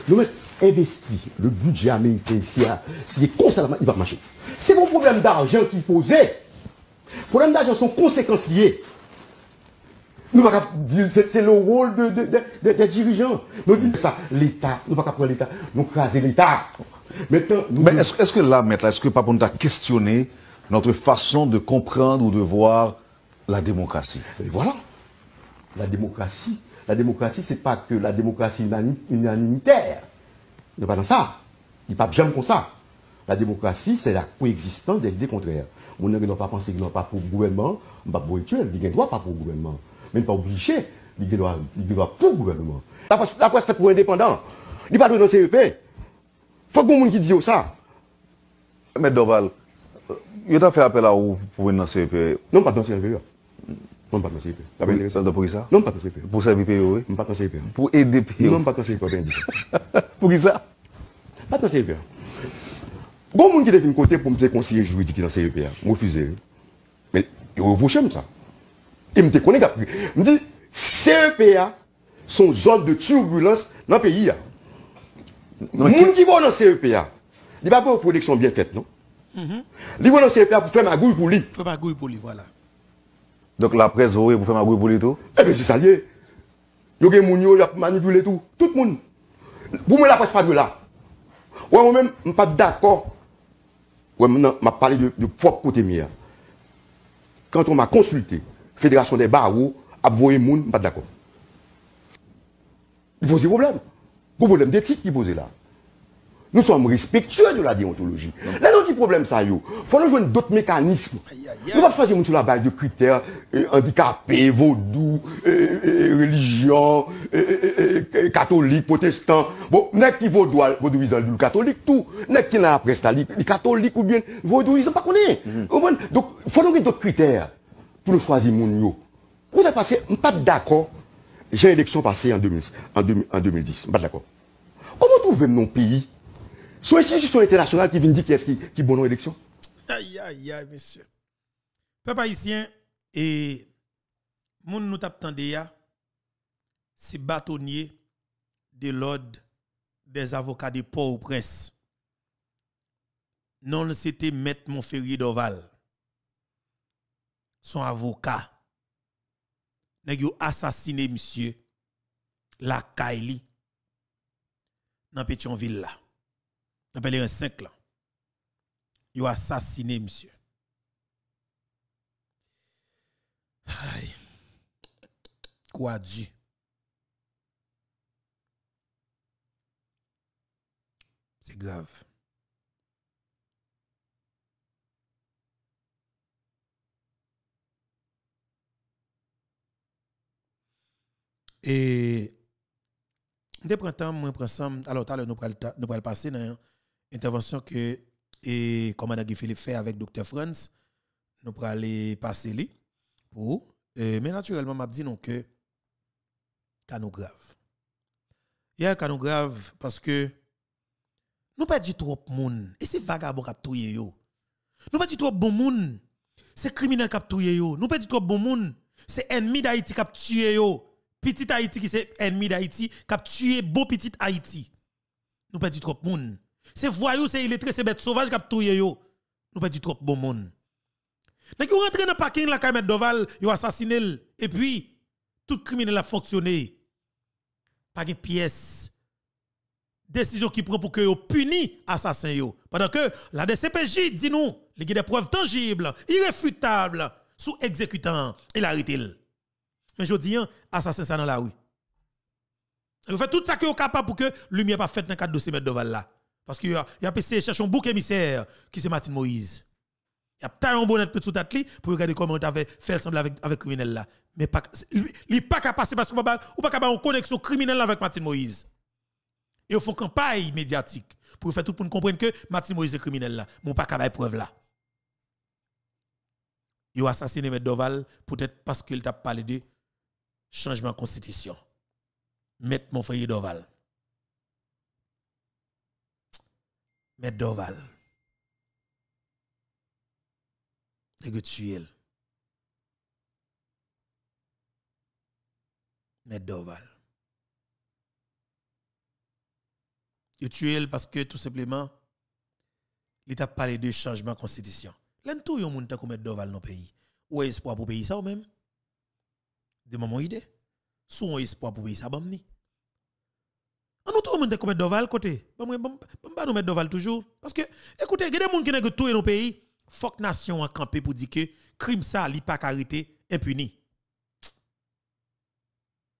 Nous avons investi le budget américain ici, c'est constamment, il va marcher. C'est mon problème d'argent qui posait. Problème d'argent sont conséquences liées. Nous dire c'est le rôle des dirigeants. Nous disons ça, l'État, nous ne pouvons pas prendre l'État, nous craser l'État. Maintenant, Mais est-ce que là, maître, est-ce que pas pour nous questionner notre façon de comprendre ou de voir la démocratie? Et Voilà. la démocratie, la démocratie, c'est pas que la démocratie unanimitaire. Il n'est pas dans ça. Il n'est pas bien comme ça. La démocratie, c'est la coexistence des idées contraires. Mon ne doit pas penser qu'il n'a pas pour le gouvernement, on va pas il ne doit pas pour le gouvernement. men pa oblige, li gen do a pou gouvernement. La presse fète pou indépendant, li pa dwe nan CEP. Fòk goun moun ki diyo sa. Mè Doval, yo ta fè apel a ou pou ven nan CEP? Non pat nan CEP yo. Non pat nan CEP. Sanda pou ki sa? Non pat nan CEP. Pou servi pe yo we? Non pat nan CEP. Pou ede pe yo? Non pat nan CEP. Pou ki sa? Pat nan CEP. Goun moun ki te fin kote pou mse konseye juridik nan CEP, mou fize yo. Men yo reproche m sa. Ça. Il me connaît. Il me dit, CEPA sont zone de turbulence dans le pays. Les gens qui vont dans CEPA, il n'y a pas une production bien faite, non? Ils vont dans CEPA pour faire ma gouille pour lui. Faire ma gouille pour lui, voilà. Donc la presse, vous pour faire ma gouille pour lui tout Eh bien, c'est ça lié. Il y a des gens qui manipulé tout. Tout le monde. Pour moi, la presse pas de là. Ouais, moi-même, je ne suis pas d'accord. Ouais, maintenant, je parlé de, de propre côté mien. Quand on m'a consulté, fédération des barreaux, abvoyer moun, pas d'accord. Il pose problème. Le problème d'éthique qui pose là. Nous sommes respectueux de la déontologie. Là, nous dit problème ça, yo. Faut nous jouer d'autres mécanismes. Nous pas choisir sur la base de critères eh, handicapés, vaudou, eh, eh, religion, euh, euh, euh, catholique, protestant. Bon, n'est qui vaudou, vaudouisant du catholique, tout. N'est qui n'a la presse, catholique ou bien vaudouisant, pas qu'on est. Mm -hmm. Donc, faut nous jouer d'autres critères. Pour nous choisir mon Vous avez passé, pas d'accord. J'ai une élection passée en, 2010, en, 2010. Pas d'accord. Comment trouvez mon pays? Sur institution internationale qui vient dire qui est qui, qui bon élection? Aïe, aïe, aïe, monsieur. Peuple haïtien, et moun nous t'attendait c'est bâtonnier de l'ordre des avocats de Port-au-Prince. Non, c'était Maître Montferrier d'Oval. Son avocat. Nèg assassiné monsieur la Kaili dans Pétionville là appelé un 5 là. A assassiné monsieur. Aïe. Quoi Dieu. C'est grave. Et dès printemps, moi, prends alors, tout à nous allons passer dans intervention que et commandant Guy Philippe fait avec Dr. Franz, nous aller passer li pour mais naturellement m'a dit non que canon grave. Il y a grave parce que nous pas dit trop monde et c'est vagabond qui touye yo. Nous pas dit trop bon monde. C'est criminel qui touye yo. Nous pas dit trop bon monde. C'est ennemi d'Haïti qui tué yo. Petit Haïti qui c'est ennemi d'Haïti qui tué beau petit Haïti. Nous dit trop monde. C'est voyou, c'est illettré, c'est bête sauvage qui a touye yo. Nous du trop bon monde. Nèg yo rentre dans parking la Kamet Doval, yo assassiné et puis tout criminel a fonctionné. Pas de pièce. Décision qui prend pour que yo puni assassin yo. Pendant que la DCPJ dit nous, il y a des preuves tangibles, irréfutables sous exécutant et l'arrêté. Mais je dis assassin ça dans la rue. Vous fait tout ça que vous capable pour que lumière pas faite dans le cadre de ce Doval là. Parce qu'il y a, y a de chercher un bouc émissaire qui c'est Martin Moïse. Il a un bonnet tête pour regarder comment on avait fait ensemble avec avec criminel là. Mais pas il pas capable passer parce que ou pas capable en connexion criminelle avec Martin Moïse. Et ils font campagne médiatique pour faire tout pour comprendre que Martin Moïse est criminel là, mais pas capable preuve là. Il a assassiné M. Doval peut-être parce qu'il t'a parlé de changement constitution. Mettre mon frère Doval. Maître Doval. Et que tu es. Maître Doval. Tu tué parce que tout simplement, il t'a parlé de changement de constitution. L'un tout yon moun ta comme Doval dans le pays. Ou espoir pour pays ça ou même? De moment idée. Sou espoir pour pays ça, bon ni. On nous tout le monde comme Doval côté. Bon pas nous mettre Doval toujours parce que écoutez, il y a des gens qui nèg tout dans pays, faut nation a campé pour dire que crime ça li pas arrêté impuni.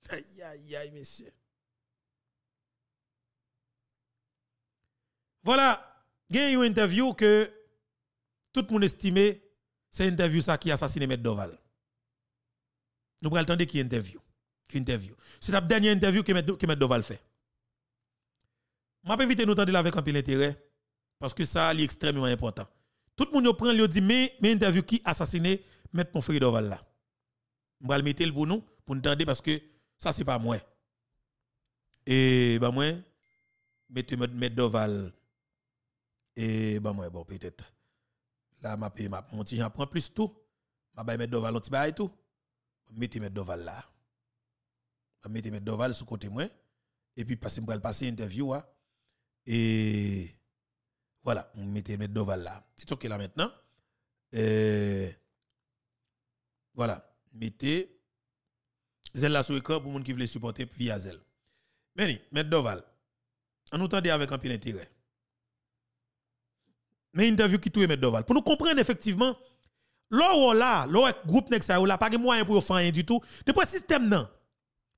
Aïe, aïe, aïe, messieurs. Voilà, il y a une interview que tout le monde estimait, c'est une interview ça qui a assassiné M. Doval. Nous le temps qui interview? Qui interview? C'est la dernière interview que M. Doval fait. Je vais inviter nous tendre avec un peu d'intérêt parce que ça est extrêmement important. Tout le monde prend le dit mais interview qui assassiné M. Monfrey Doval là? Je vais le mettre pour nous pour nous tendre parce que ça c'est pas moi. Et bah moi M. Doval et bah moi bon peut-être là m'a m'a mon petit j'en prend plus tout. M'a ba mettre Doval tout. Mettez M. Doval là. Mettez M. Doval sous côté moi et puis passer me passer interview hein. Et voilà, mettait mettre Doval là. C'est OK là maintenant. voilà, mettez Zel là sur écran pour les gens qui veulent supporter via Zel. Mais mettre Doval. On nous entendait avec un peu d'intérêt. Mais interview qui mettre Doval. Pour nous comprendre effectivement, là là, là groupe nek ça là pas de moyen pour faire rien du tout. Depuis système non,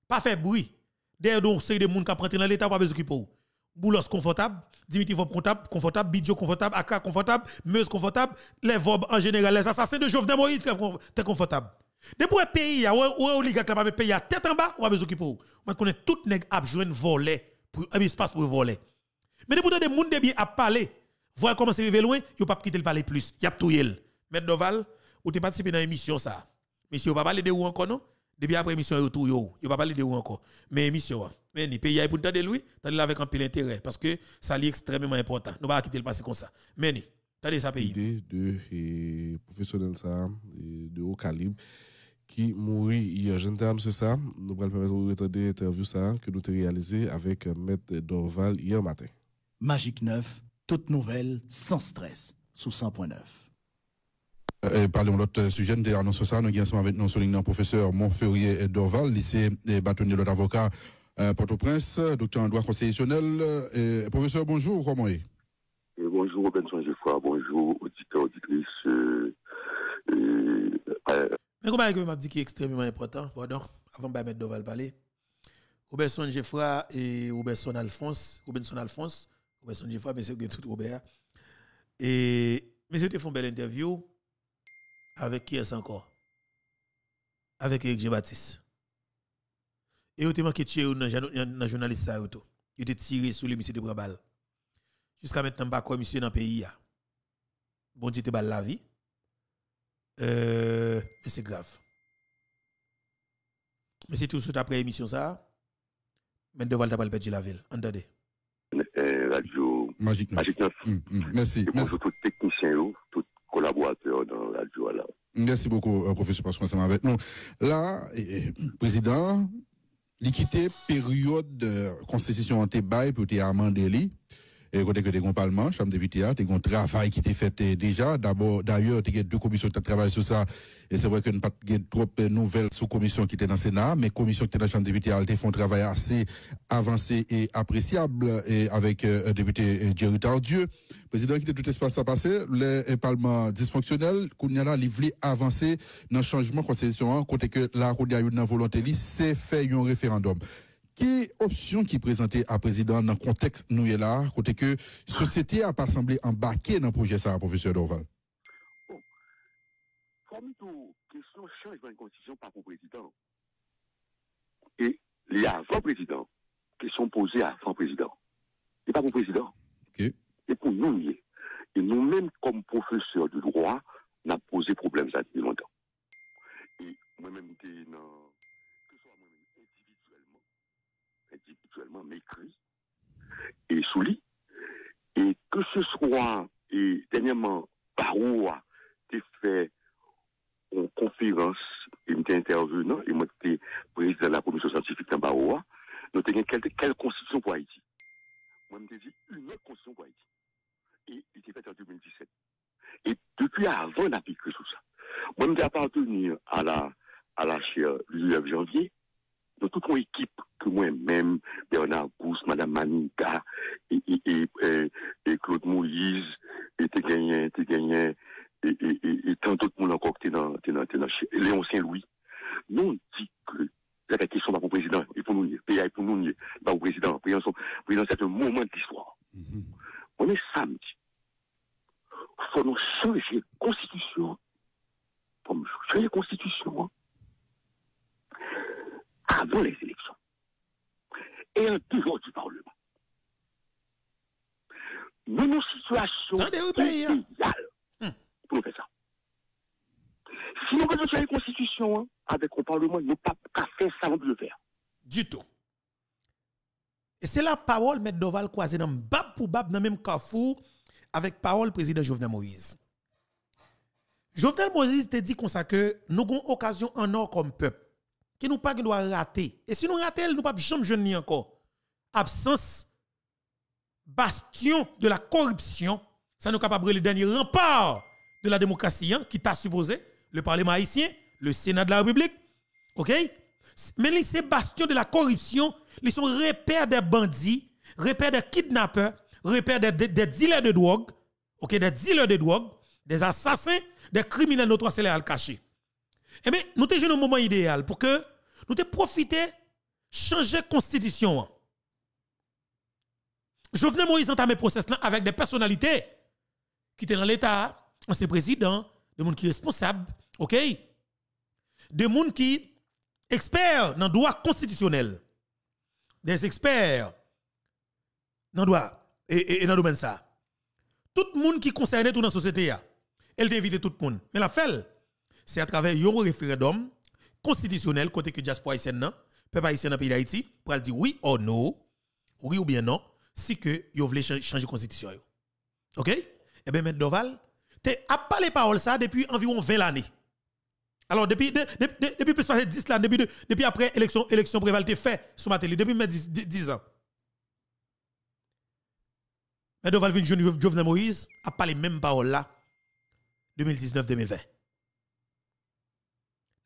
pas faire bruit. Derrière donc c'est des gens qui prennent dans l'état pas besoin pour Boulos confortable, Dimitri confortable, confortable, Bidjo confortable, Aka confortable, Meuse confortable, les Vob en général, les assassins de Jovenel Moïse très confortable. Depuis un pays, ou un oligarque là, pays à tête en bas, on va besoin pour. On connaît tout nèg a besoin voler pour un espace pour voler. Mais depuis des gens de bien à parler, voir comment c'est arrivé loin, yo pas quitter le parler plus. Y a tout. Maître Doval, ou t'es participé dans l'émission ça. Monsieur, on pas parler de ou encore non? Depuis après émission retour yo, yo pas parler de ou encore. Mais émission mais ni pays pour tenter lui, tenter avec un peu d'intérêt parce que ça est extrêmement important. Nous pas quitter le passé comme ça. Mais ni tenter ça pays. Idée de professionnel ça de haut calibre qui mourit hier. Je ne c'est ça. Nous allons permettre de retarder l'interview ça que nous avons réalisé avec Maître Dorval hier matin. Magique 9, toute nouvelle sans stress sous 100.9. Euh, parlons d'autres sujet, nous annoncé ça, nous avons avec nous le professeur Montferrier Dorval, lycée et bâtonnier de l'avocat euh, Port-au-Prince, docteur en droit constitutionnel. Euh, professeur, bonjour, comment est euh, Bonjour, Robinson Geoffroy, bonjour, auditeurs, auditrices. Mais comment est-ce que m'a dit qui est extrêmement important, pardon, avant de mettre Doval parler Robinson Geoffroy et Robinson Alphonse, Robinson Alphonse, Robinson Geoffroy, monsieur tout Robert. Et monsieur, tu fait une belle interview avec qui est-ce encore? Avec Eric Jean-Baptiste. Et vous avez manqué tuer dans le journaliste ça. Il était tiré sur les monsieur de balle. Jusqu'à maintenant pas quoi monsieur dans le pays Bon Dieu te balle la vie. Euh, mais c'est grave. Mais c'est tout suite après l'émission ça. Mais devant le perdre la ville. Entendez. Euh, radio Magique 9. Magique 9. Mm, mm. Merci. Et bonjour techniciens, tous les Là. Merci beaucoup, euh, professeur, parce qu'on avec nous. Là, président, l'équité période de constitution en pour te amender côté que des parlement chambre des députés des un travail qui était fait euh, déjà d'abord d'ailleurs il y a deux commissions qui travaillent sur ça. Et c'est vrai que nous pas trop de nouvelles sous commission qui étaient dans le Sénat mais commission qui était dans la chambre des députés elles font un travail assez avancé et appréciable et avec le euh, député euh, Jerry Tardieu président qui était tout espace à passer le parlement dysfonctionnel a là livré avancer dans le changement constitution côté que la y a une volonté c'est fait un référendum qui option qui présentait à président dans le contexte nous est là, côté que société a pas semblé embarquer dans le projet ça, professeur Dorval? Bon. Comme tout, question changement de constitution par le président. Et les avant-présidents, question posée avant président. Et pas pour président. Et pour nous, et nous-mêmes, comme professeurs de droit, on a posé problème ça depuis longtemps. Et moi-même, dans individuellement m'écrit et soulit. Et que ce soit, et dernièrement, Baroua t'es fait une conférence, et m'était intervenant, et moi j'étais président de la commission scientifique dans Baroua, nous avons quelle, quelle constitution pour Haïti? Moi, je dit une autre constitution pour Haïti. Et il était fait en 2017. Et depuis avant, on a tout ça. Moi, je appartenu à la, à la chaire du 9 janvier, de toute mon équipe, que moi-même, Bernard Gousse, Madame Manika, et, et, et, et, Claude Moïse, et t'es gagné, t'es gagné, et, et, et, tant d'autres monde encore qui dans, dans, dans, Léon Saint-Louis. Nous, on dit que La question pas pour le président, il faut nous nier. pays pour nous. Pas pour le président. Le président, président c'est un moment de l'histoire. On est samedi. Faut nous changer la constitution. Pour nous changer la constitution avant les élections et en dehors du Parlement. Nous nous situation idéale hmm. pour nous faire ça. Si nous avons une constitution hein, avec le Parlement, nous pas qu'à faire ça, on peut le faire. Du tout. Et c'est la parole, M. Doval, croisée dans bab pour bab, dans le même carrefour, avec parole président Jovenel Moïse. Jovenel Moïse te dit comme ça que nous avons occasion en or comme peuple qui nous pas doit rater. Et si nous ratons, nous pas jamais jeune encore. Absence, bastion de la corruption, ça nous capable le dernier rempart de la démocratie, hein, qui t'a supposé, le Parlement haïtien, le Sénat de la République, ok? Mais ces bastions de la corruption, ils sont repères des bandits, repères des kidnappeurs, repères des, dealers de drogue, ok, des dealers de drogue, des assassins, des criminels notre célèbres cachés. Eh bien, nous avons un moment idéal pour que nous te profiter changer constitution. Hein. Jovenel Moïse entamé le procès là avec des personnalités qui étaient dans l'État, ancien président, des gens qui sont responsables, ok? Des gens qui experts dans le droit constitutionnel, des experts dans le droit et, et, dans le domaine ça. Tout le monde qui concerne tout dans la société, elle évité tout le monde. Mais la fait, c'est à travers un référendum constitutionnel côté que diaspora haïtienne, peuple haïtien dans pays d'Haïti, pour dire oui ou non, oui ou bien non, si que vous voulez changer constitution. OK? Eh bien, M. Doval, tu as parlé parole ça depuis environ 20 années. Alors, depuis, plus de 10 ans, depuis, après l'élection élection prévalée fait ma télé, depuis 10, 10 ans. Mais Doval vient Jovenel Moïse a parlé même parole là 2019-2020.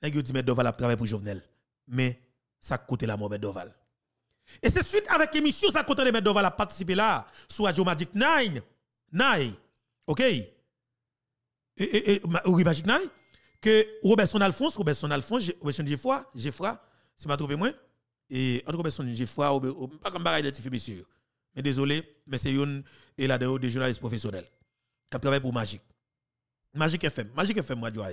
Il dit. Doval a travaillé pour Jovenel. Mais ça coûte la mort. Doval. Et c'est suite avec l'émission, ça coûte de M. Doval a participé là, sur Radio Magic 9. 9. OK? Et, oui, Magic 9 que Robertson Alphonse, Robertson Alphonse, Robertson Geoffroy, Geoffroy, c'est pas trop moins. Et entre Robertson Geoffroy, pas comme pareil identifié monsieur. Mais désolé, mais c'est une et là des journalistes professionnels qui travaillent pour Magic. Magic FM, Magic FM radio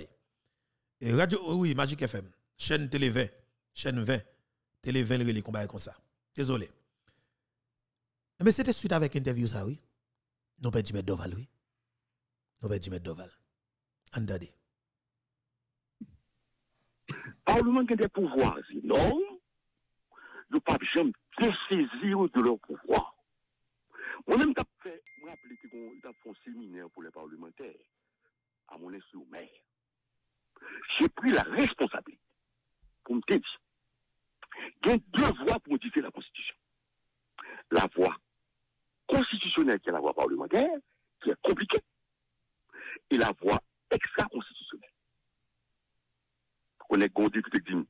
Et radio, oh oui, Magic FM, chaîne Télé 20, chaîne 20, Télé 20, les combats comme ça. Désolé. Mais c'était suite avec interview ça, oui. Nous avons dit mettre Doval, oui. Nous avons dit mettre Doval. Andade. Parlement qui a des pouvoirs énormes, nous ne pouvons jamais saisir de leur pouvoir. Moi-même, je me rappelle qu'on a fait un séminaire pour les parlementaires à mon instrument. J'ai pris la responsabilité pour me dire il y a deux voies pour modifier la Constitution. La voie constitutionnelle, qui est la voie parlementaire, qui est compliquée, et la voie extra-constitutionnelle on est député qui dit,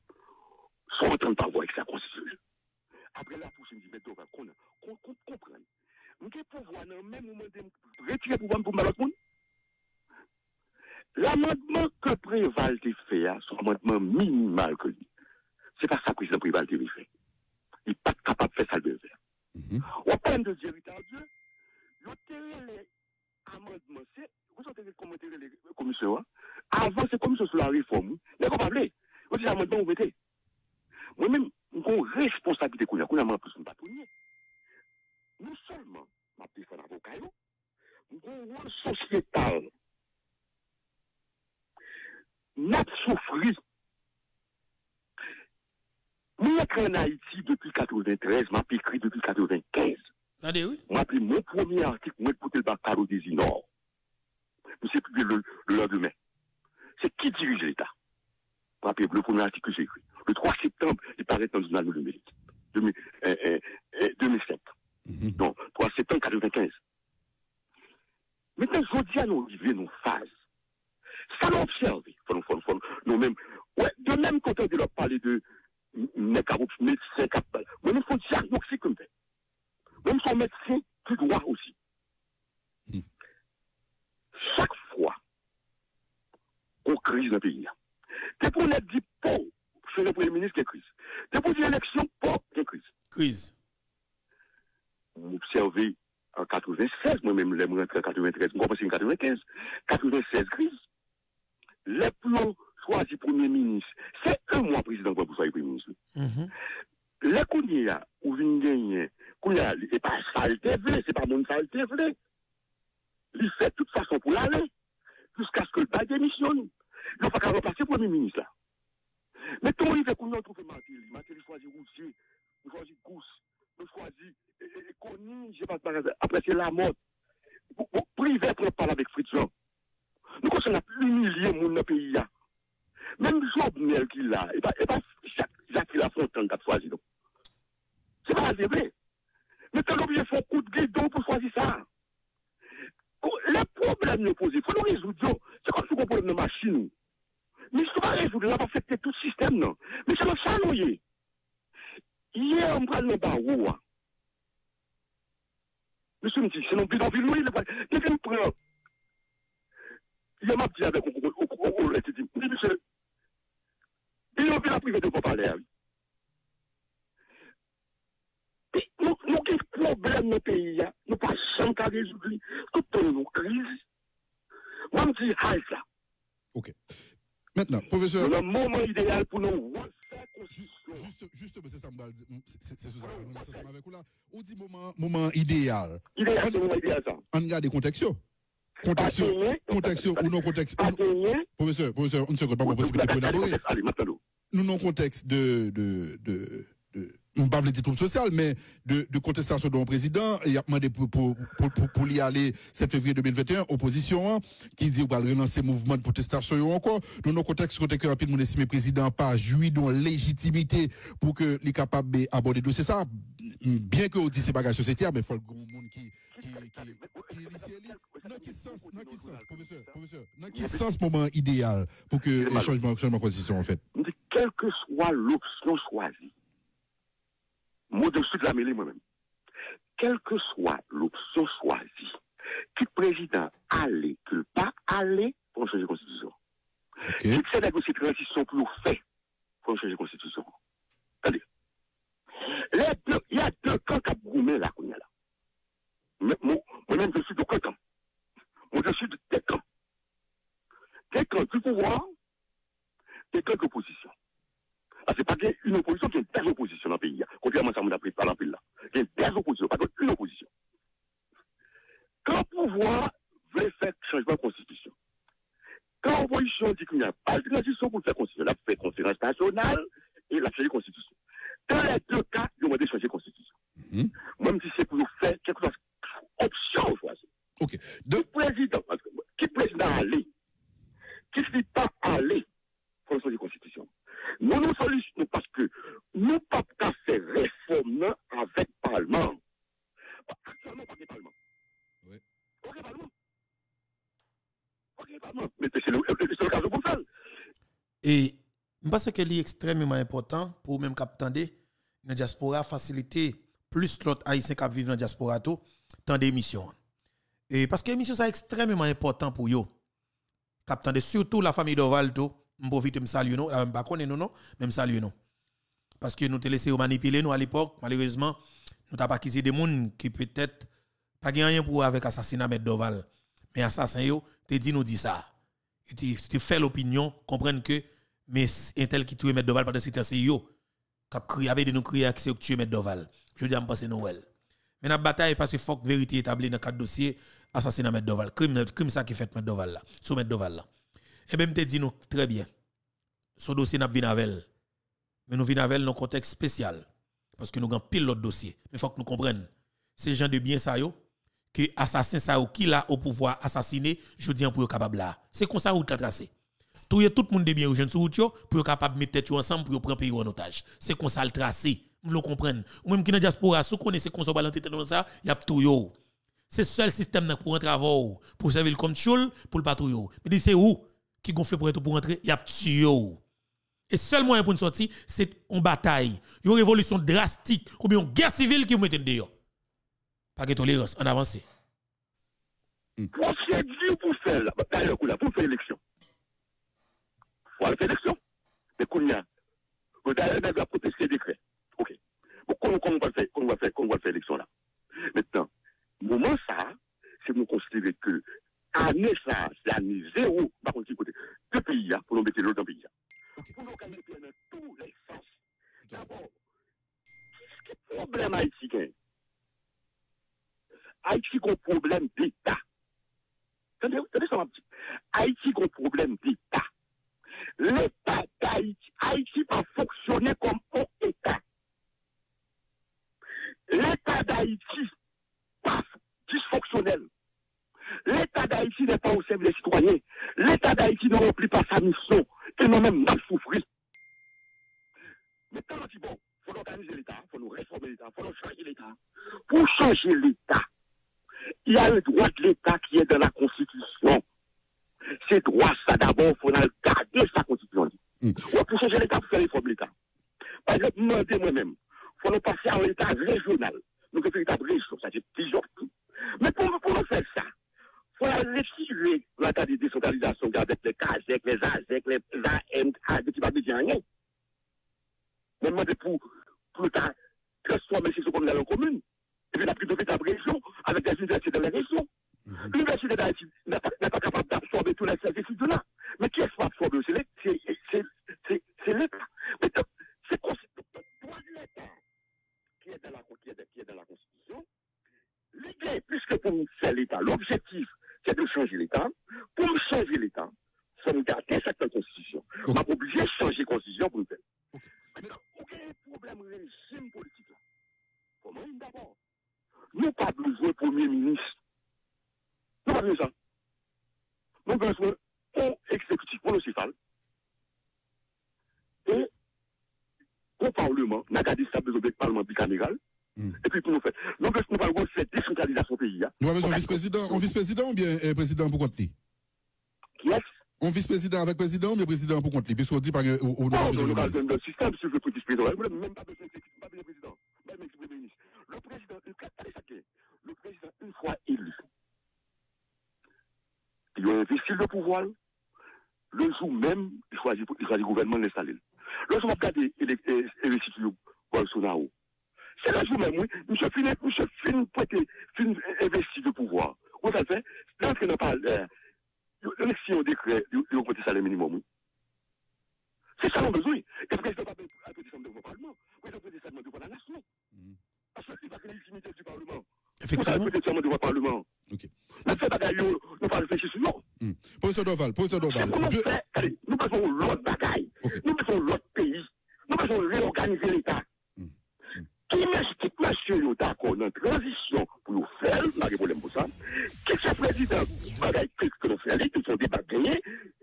sans entendre par sa constitution. Après la prochaine dit, mais qu'on comprenne. Nous avons pouvoir dans le même moment de retirer le pouvoir pour mal monde. l'amendement que Préval te fait, son amendement minimal que lui, c'est pas ça que président Préval te fait. Il n'est pas capable de faire ça de verre. Mm -hmm. Ou peine de Dieu, Dieu, il a tiré l'amendement, c'est, vous entendez comment tirer les commissions, avant c'est commission sur la réforme, il n'est pas capable. Vous dites amendement, vous mettez. Moi-même, nous avons responsabilité qu'on a, qu'on a en plus, nous pas Non seulement, ma petite avocat, nous avons un rôle sociétal N'a souffri. Nous sommes en Haïti depuis 1993, m'a écrit depuis 1995. Attendez, oui. M'a pris mon premier article, moi, pour le Bacaro des Inors mais c'est publié le, lendemain. C'est qui dirige l'État? Le premier article que j'ai écrit. Le 3 septembre, il paraît dans le journal de l'Amérique. 2007. Donc, 3 septembre 95. Maintenant, je dis à nous arriver nos phases. Ça. Nous même, ouais, de même quand on leur parler de médecins, moi, il faut diagnostiquer comme ça. Même son médecin, plus droit aussi chaque fois qu'on crise dans le pays, c'est pour nous dit, pour, c'est le Premier ministre qui est crise. Depuis l'élection, pas de crise. Crise. Vous observez en 96, moi-même, les mois en 93, moi, je en 95, 96 crise. Les plans choisi premier ministre, c'est un mois président pour choisir premier ministre. Mhm. Les qu'on ou vient gagner, qu'on a, c'est pas saleté vrai, c'est pas mon saleté vrai. Il fait toute façon pour l'aller, jusqu'à ce que le pas démissionne. Il pas qu'à le premier ministre là. Mais tout le monde qu'on a trouvé Mathilde, Mathilde choisit Roussier, choisit Gousse, choisit Conny, je sais pas, après c'est la mode. Privé pour parler avec Fritz Jean. Nous, quand on a humilié mon pays là, même Jovenel qui l'a, et pas, et pas Jacques, Jacques Lafontaine qui a choisi. donc. C'est pas vrai. Mais quand on vient faire coup de guidon pour choisir ça. Les problèmes nous posent, il faut nous résoudre. C'est comme si on problème de machine. Mais ça va résoudre, là, va affecter tout le système, non. Mais c'est le ça, nous, y Hier, on prend le barreau. Monsieur me dit, c'est non bidonville, oui, il est Dès qu'il prend, il y a ma petite avec, on l'a dit, monsieur, il y a la privée de pas parler, oui. Nous avons des problèmes dans le pays, nous pas jamais qu'à résoudre. Tout le temps, nous crise. Moi, je dis, haïs là. Ok. Maintenant, professeur. Le moment idéal pour nous. Juste, juste, c'est ça, c'est ça, c'est ça, avec vous là. On dit moment, moment idéal. Idéal, c'est moment idéal, ça. On regarde des contextes. Contexte, contexte ou non contexte. Professeur, professeur, une seconde, pas possibilité pour élaborer. Nous, non contexte de, de, de, de on parle de troubles social, mais de, de contestation de mon président, il a demandé pour, pour, pour, pour, pour y aller 7 février 2021, opposition, hein, qui dit qu'on va relancer mouvement de protestation encore. Dans nos contextes, côté que rapide, mon estimé président pas joui de légitimité pour que les capables d'aborder dossier ça. Bien que on dit c'est bagage sociétaire, mais il faut le grand monde qui, qui, qui, qui, dans quel sens, dans quel sens, professeur, professeur, dans quel sens moment idéal pour que les changements, changements de position, en fait? Quelle que soit l'option choisie, moi, je suis de la mêlée moi-même. Quelle que soit l'option choisie, qui président allait, que pas aller pour changer la constitution. Okay. Si c'est négocier transition pour faire pour changer la constitution. Attendez. Il y a deux camps qui ont là, qu'on là. Moi-même, je suis de quel camp? Moi, je suis de des camps. Des camps du pouvoir, des camps d'opposition. Parce que pas une opposition qui est des oppositions dans le pays. Contrairement à ça, on a pris par l'empile là. Il y a des oppositions, pas une opposition. Quand le pouvoir veut faire changement de constitution, quand l'opposition dit qu'il n'y a pas de transition pour faire constitution, elle a fait conférence nationale et la changer constitution. Dans les deux cas, ils ont de changer constitution. Mm-hmm. Même si c'est pour faire quelque chose, option choisie. Ok. De... Qui président, qui président aller, qui ne dit pas aller pour changer constitution? Nous nous sollicitons parce que nous pas qu'à faire réforme avec le Parlement. Actuellement, pas de Parlement. Oui. Pas de Parlement. Pas de Parlement. Mais c'est le, cas de Gonçal. Et je pense que c'est extrêmement important pour même capter dans la diaspora faciliter plus l'autre haïtien qui vivent dans la diaspora tout dans des missions. Et parce que l'émission c'est extrêmement important pour eux. Capter surtout la famille d'Oval tout profite de saluer nous, euh, pas connaître nous non, même saluer nous. Parce que nous te laissé manipuler nous à l'époque, malheureusement, nous t'avons pas quitté des gens qui peut-être pas rien pour avec assassinat M. Doval. Mais assassin yo, te dit nous dit ça. Tu te fait l'opinion, comprendre que mais un tel qui tue M. Doval parce que c'est yo qui crié avec de nous crier que c'est tuer M. Doval. Je dis à me passer Noël. Mais la bataille parce que faut que vérité établie dans quatre dossiers assassinat M. Doval, crime crime ça qui fait M. Doval là, sous. Doval là. Et bien, je dit nous très bien. Ce dossier n'a pas avec Mais nous venons avec dans un contexte spécial. Parce que nous avons pile l'autre dossier. Mais il faut que nous comprenions. C'est gens de bien ça, que assassin ça, qui l'a au pouvoir assassiner, je dis pour capable là. C'est comme ça où tu as tracé. Tout le monde de bien, jeunes sur route, pour capable mettre tête ensemble pour prendre pays en otage. C'est comme ça le tracé. Vous le comprenez. Ou même qui dans diaspora, si vous connaissez comme ça, dans ça, il y a tout yo. C'est le seul système pour un travail, pour servir comme choule, pour le patrouille. Mais c'est où? Qui gonfle pour être pour rentrer, y a tué. Et seul moyen pour nous sortir, c'est une bataille, une révolution drastique, ou bien une guerre civile qui vous mette dehors. Pas de tolérance, en avance. Procédure pour faire la bataille, pour faire l'élection. Pour faire l'élection. Mais qu'on y a D'ailleurs, il va protester décret. OK. On on faire, comment on va faire l'élection là? Maintenant, moment ça, c'est nous considérer que année ça, c'est année zéro, par contre, côté, deux pays, hein, pour nous mettre l'autre dans le pays. hein. Pour nous organiser dans tous les sens. D'abord, qu'est-ce que le problème haïtien? Haïti a un problème d'État. Attendez ça, ma petite. Haïti a un problème d'État. L'État d'Haïti, Haïti va fonctionner comme un État. L'État d'Haïti pas dysfonctionnel. L'État d'Haïti n'est pas au service des citoyens. L'État d'Haïti ne remplit pas sa mission et nous même mal souffrir. Maintenant, on dit bon, il faut organiser l'État, il faut nous réformer l'État, il faut nous changer l'État. Pour changer l'État, il y a le droit de l'État qui est dans la Constitution. C'est droit, ça d'abord, il faut garder sa Constitution. Ouais, pour changer l'État, pour faire réforme de l'État. Par exemple, moi-même, il faut nous passer à l'État régional. Nous faisons l'État région, ça c'est plusieurs. Mais pour, pour nous faire ça, il faut retirer l'état de décentralisation avec les CASEC, les ASEC, les AM, qui va dire rien. Mais demander pour, pour transformer ces communes en communes. Et puis la prise de l'État région avec des universités dans les régions. L'université d'Haïti n'est pas, capable d'absorber tous les services de là. Mais qui est-ce qui va absorber? C'est l'État. Mais c'est droit de l'État qui est dans la, qui est, qui est dans la Constitution. L'idée, puisque pour nous faire l'État, l'objectif, c'est de changer l'État. Pour changer l'État, il faut nous garder cette Constitution. On va obligé de changer la Constitution pour nous faire. Maintenant, aucun problème régime politique là. Comment d'abord? Nous pas besoin de Premier ministre. Nous pas besoin de ça. Nous avons besoin d'un exécutif monocéphale. Et au Parlement, nous avons dit ça besoin d'un Parlement bicaméral. Et puis pour nous faire. Nous avons besoin de cette décentralisation du pays. hein? Nous avons un vice-président, un vice-président ou bien euh, président pour compte Qui est Un vice-président avec président ou bien président pour compte Puisqu'on dit par au, Non, au, dans le au- cadre d'un système, si je veux petit président, vous n'avez même pas besoin de président, même de premier ministre. Le président, le président, une fois élu, il a investi le pouvoir, le jour même, il choisit, le gouvernement l'installer. Le jour où on regarde l'investiture Bolsonaro, c'est le jour même, oui, monsieur Fini, monsieur Fini, Fini investi le pouvoir. Le fait, l'entrée n'a pas, euh, l'élection décret, augmenté le salaire minimum, oui. C'est ça qu'on a besoin. Et le président descendre devant le Parlement. Le président peut descendre devant la nation. Parce créer l'utilité du Parlement. Effectivement. Devant le Parlement. Ok. Mais ces bagailles, nous pas réfléchir sur nous. Professeur Doval, professeur C'est Doval. pour nous Deux- faire, allez, nous faisons l'autre bagaille. Nous monsieur, monsieur, yo d'accord dans la transition pour nous faire, pas de problème pour ça. Qui c'est président, bagaille que que nous faisons, qui sont des bagailles,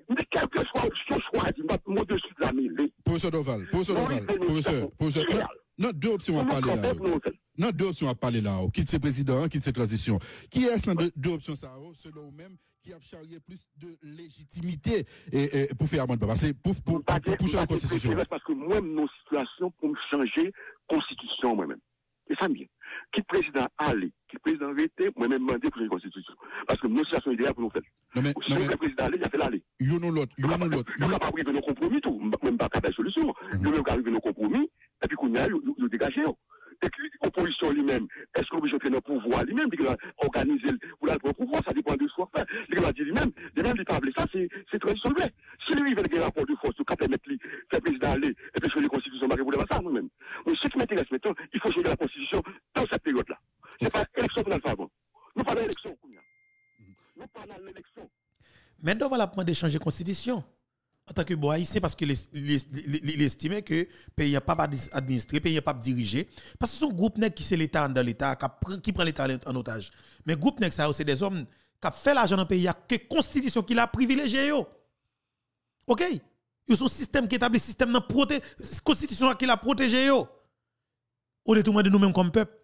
mais quel que soit son choix, il va au-dessus de la mêlée. Professeur Doval, professeur Doval, professeur, professeur. Génial. Non, non, deux options à Nous parler là. campons pour nous faire. Non, deux options à parler là. Quitte ses présidents, quitte ses transitions. Qui est-ce dans deux, deux options ça, oh, selon vous-même, qui a charrié plus de la moi-même. Et ça me vient. Qui président allait, qui président arrêté, moi-même demandé pour changer constitution. Parce que nos situations idéales pour nous faire. Mais, Si non, le mais, président allait, il a fait l'aller. Nous n'avons pas arrivé nos compromis, tout. Même pas qu'à la solution. Nous n'avons pas arrivé nos compromis. Et puis, qu'on y a, nous puis, l'opposition lui-même, est-ce que l'opposition fait notre pouvoir lui-même, il va organiser pour la pour pouvoir, ça dépend de fait. Il va dire lui-même, lui-même, il parle ça, c'est, très solvable. Si lui, il veut un rapport de force, tout cas, permettre lui, faire président aller, et puis, changer la constitution, bah, vous voulez pas ça, nous-mêmes. Mais ce qui m'intéresse maintenant, il faut changer la constitution dans cette période-là. C'est pas élection pour nous avant. Nous l'élection, Kounia. Nous pas dans l'élection. Mais on va la prendre d'échanger constitution. En tant que bon haïtien, parce est- il est- il estimait que le pays n'a pas administré, le pays n'a pas dirigé. Parce que ce sont groupe qui c'est l'État dans l'État, qui prend- l'État en otage. Mais groupe ça, c'est des hommes qui ont fait l'argent dans le pays, il y a que constitution qui l'a privilégié. OK? Ils sont un système qui établit système dans proté constitution qui l'a protégé tout le monde nous-mêmes comme peuple.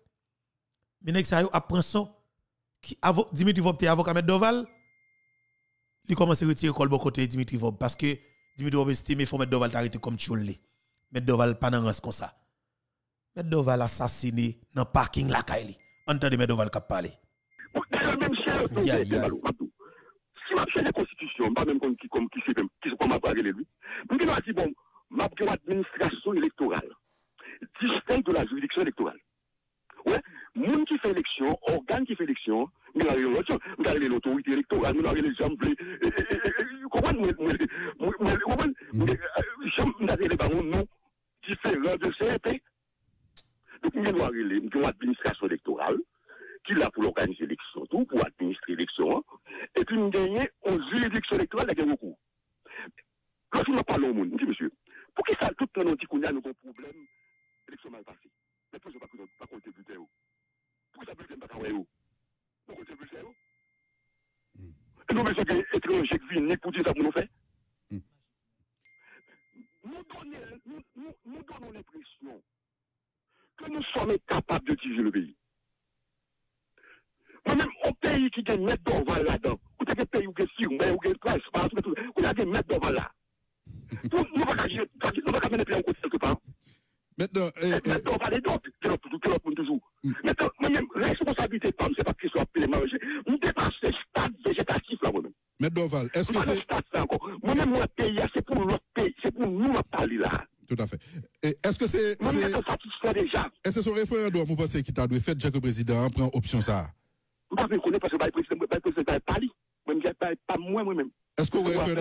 Mais nèg ça yo apprend son qui Dimitri Vob était avocat. Doval il commence à retirer le bon côté Dimitri Vob parce que Dimitri il faut mettre Doval t'arrêter comme tu l'es. Mettre Doval pas dans comme ça. Mettre assassiné dans le parking la Kaili. Entendez Mettre Doval qui si si ma de constitution, pas même comme qui comme qui c'est même qui comme appareil lui. Nous devons dire bon, ma administration électorale distincte de la juridiction électorale. Ouais, monde qui fait élection, organe qui fait élection, nous avons l'autorité électorale, nous avons les gens barons, nous, différents de CEP. Donc, nous avons une administration électorale qui l'a pour organiser l'élection, tout, pour administrer l'élection, et puis nous avons une juridiction électorale, la gagne beaucoup. Quand nous parlons au monde, dit monsieur, pour qui ça, tout le temps, nous avons un problème, l'élection mal passée? Mais pourquoi pas pas compter bulletin Pourquoi ça bulletin pas travailler Pourquoi compter bulletin Nous, monsieur, étranger qui viennent pour dire ça pour nous faire nous donnons, nous, nous donnons l'impression que nous sommes capables de diriger le pays. Moi-même, un pays qui gagne mettre d'orval là-dedans, ou t'as un pays où il y a Sirmé, où il y a Price, où il y a des mettre d'orval là. Nous ne pouvons pas mener pays en côté quelque part. Maintenant, d'orval et d'autres, l'on toujours? Maintenant, moi-même, responsabilité, c'est pas qu'il soit appelé manger. Nous dépassons ce stade végétatif là, moi-même. Maître Dorval, est-ce que c'est. Moi-même, mon pays, c'est pour l'autre pays, c'est pour nous à parler là. Tout à fait. Est-ce que c'est. Moi-même, satisfait déjà. Est-ce que ce référendum, vous pensez qu'il t'a dû faire que le président prend option ça? Moi, je connais parce que le président pas. Moi, je ne pas moi, moi-même. Est-ce que vous avez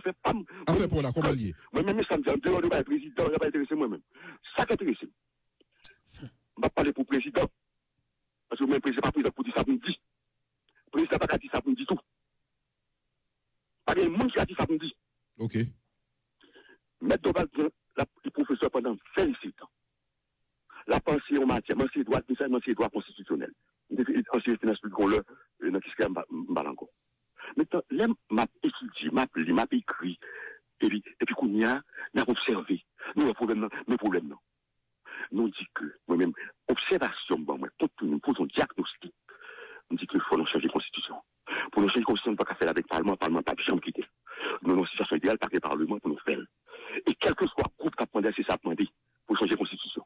fait. Pas. En fait, pour la comment lié Moi-même, ça me dit, en dehors de président, je ne pas intéressé moi-même. Ça qui intéresse. Je ne vais pas parler pour le président. Parce que moi, le président pas président pour dire ça pour me dire. Le président n'a pas dit ça pour me dire tout. Pas de monde qui a dit ça pour me dire. Ok. Maître Doval, le professeur pendant 27 ans. La pensée en matière, ancien droit, ancien droit constitutionnel. Ancien finance publique, on l'a, dans ce qu'il y a encore. Maintenant, là, m'a étudié, m'a m'a écrit, et puis, et puis, qu'on y a, n'a observé. Nous, le problème, le problème, non. Nous dit que, moi-même, observation, bon, moi, tout, nous posons diagnostic. On dit qu'il faut nous changer de constitution. Pour nous changer de constitution, on ne peut pas faire avec le Parlement, le Parlement n'a pas de quitter. Nous, avons une situation idéale, par le Parlement pour nous faire. Et quel que soit le groupe qui a demandé, c'est ça demandé pour changer de constitution.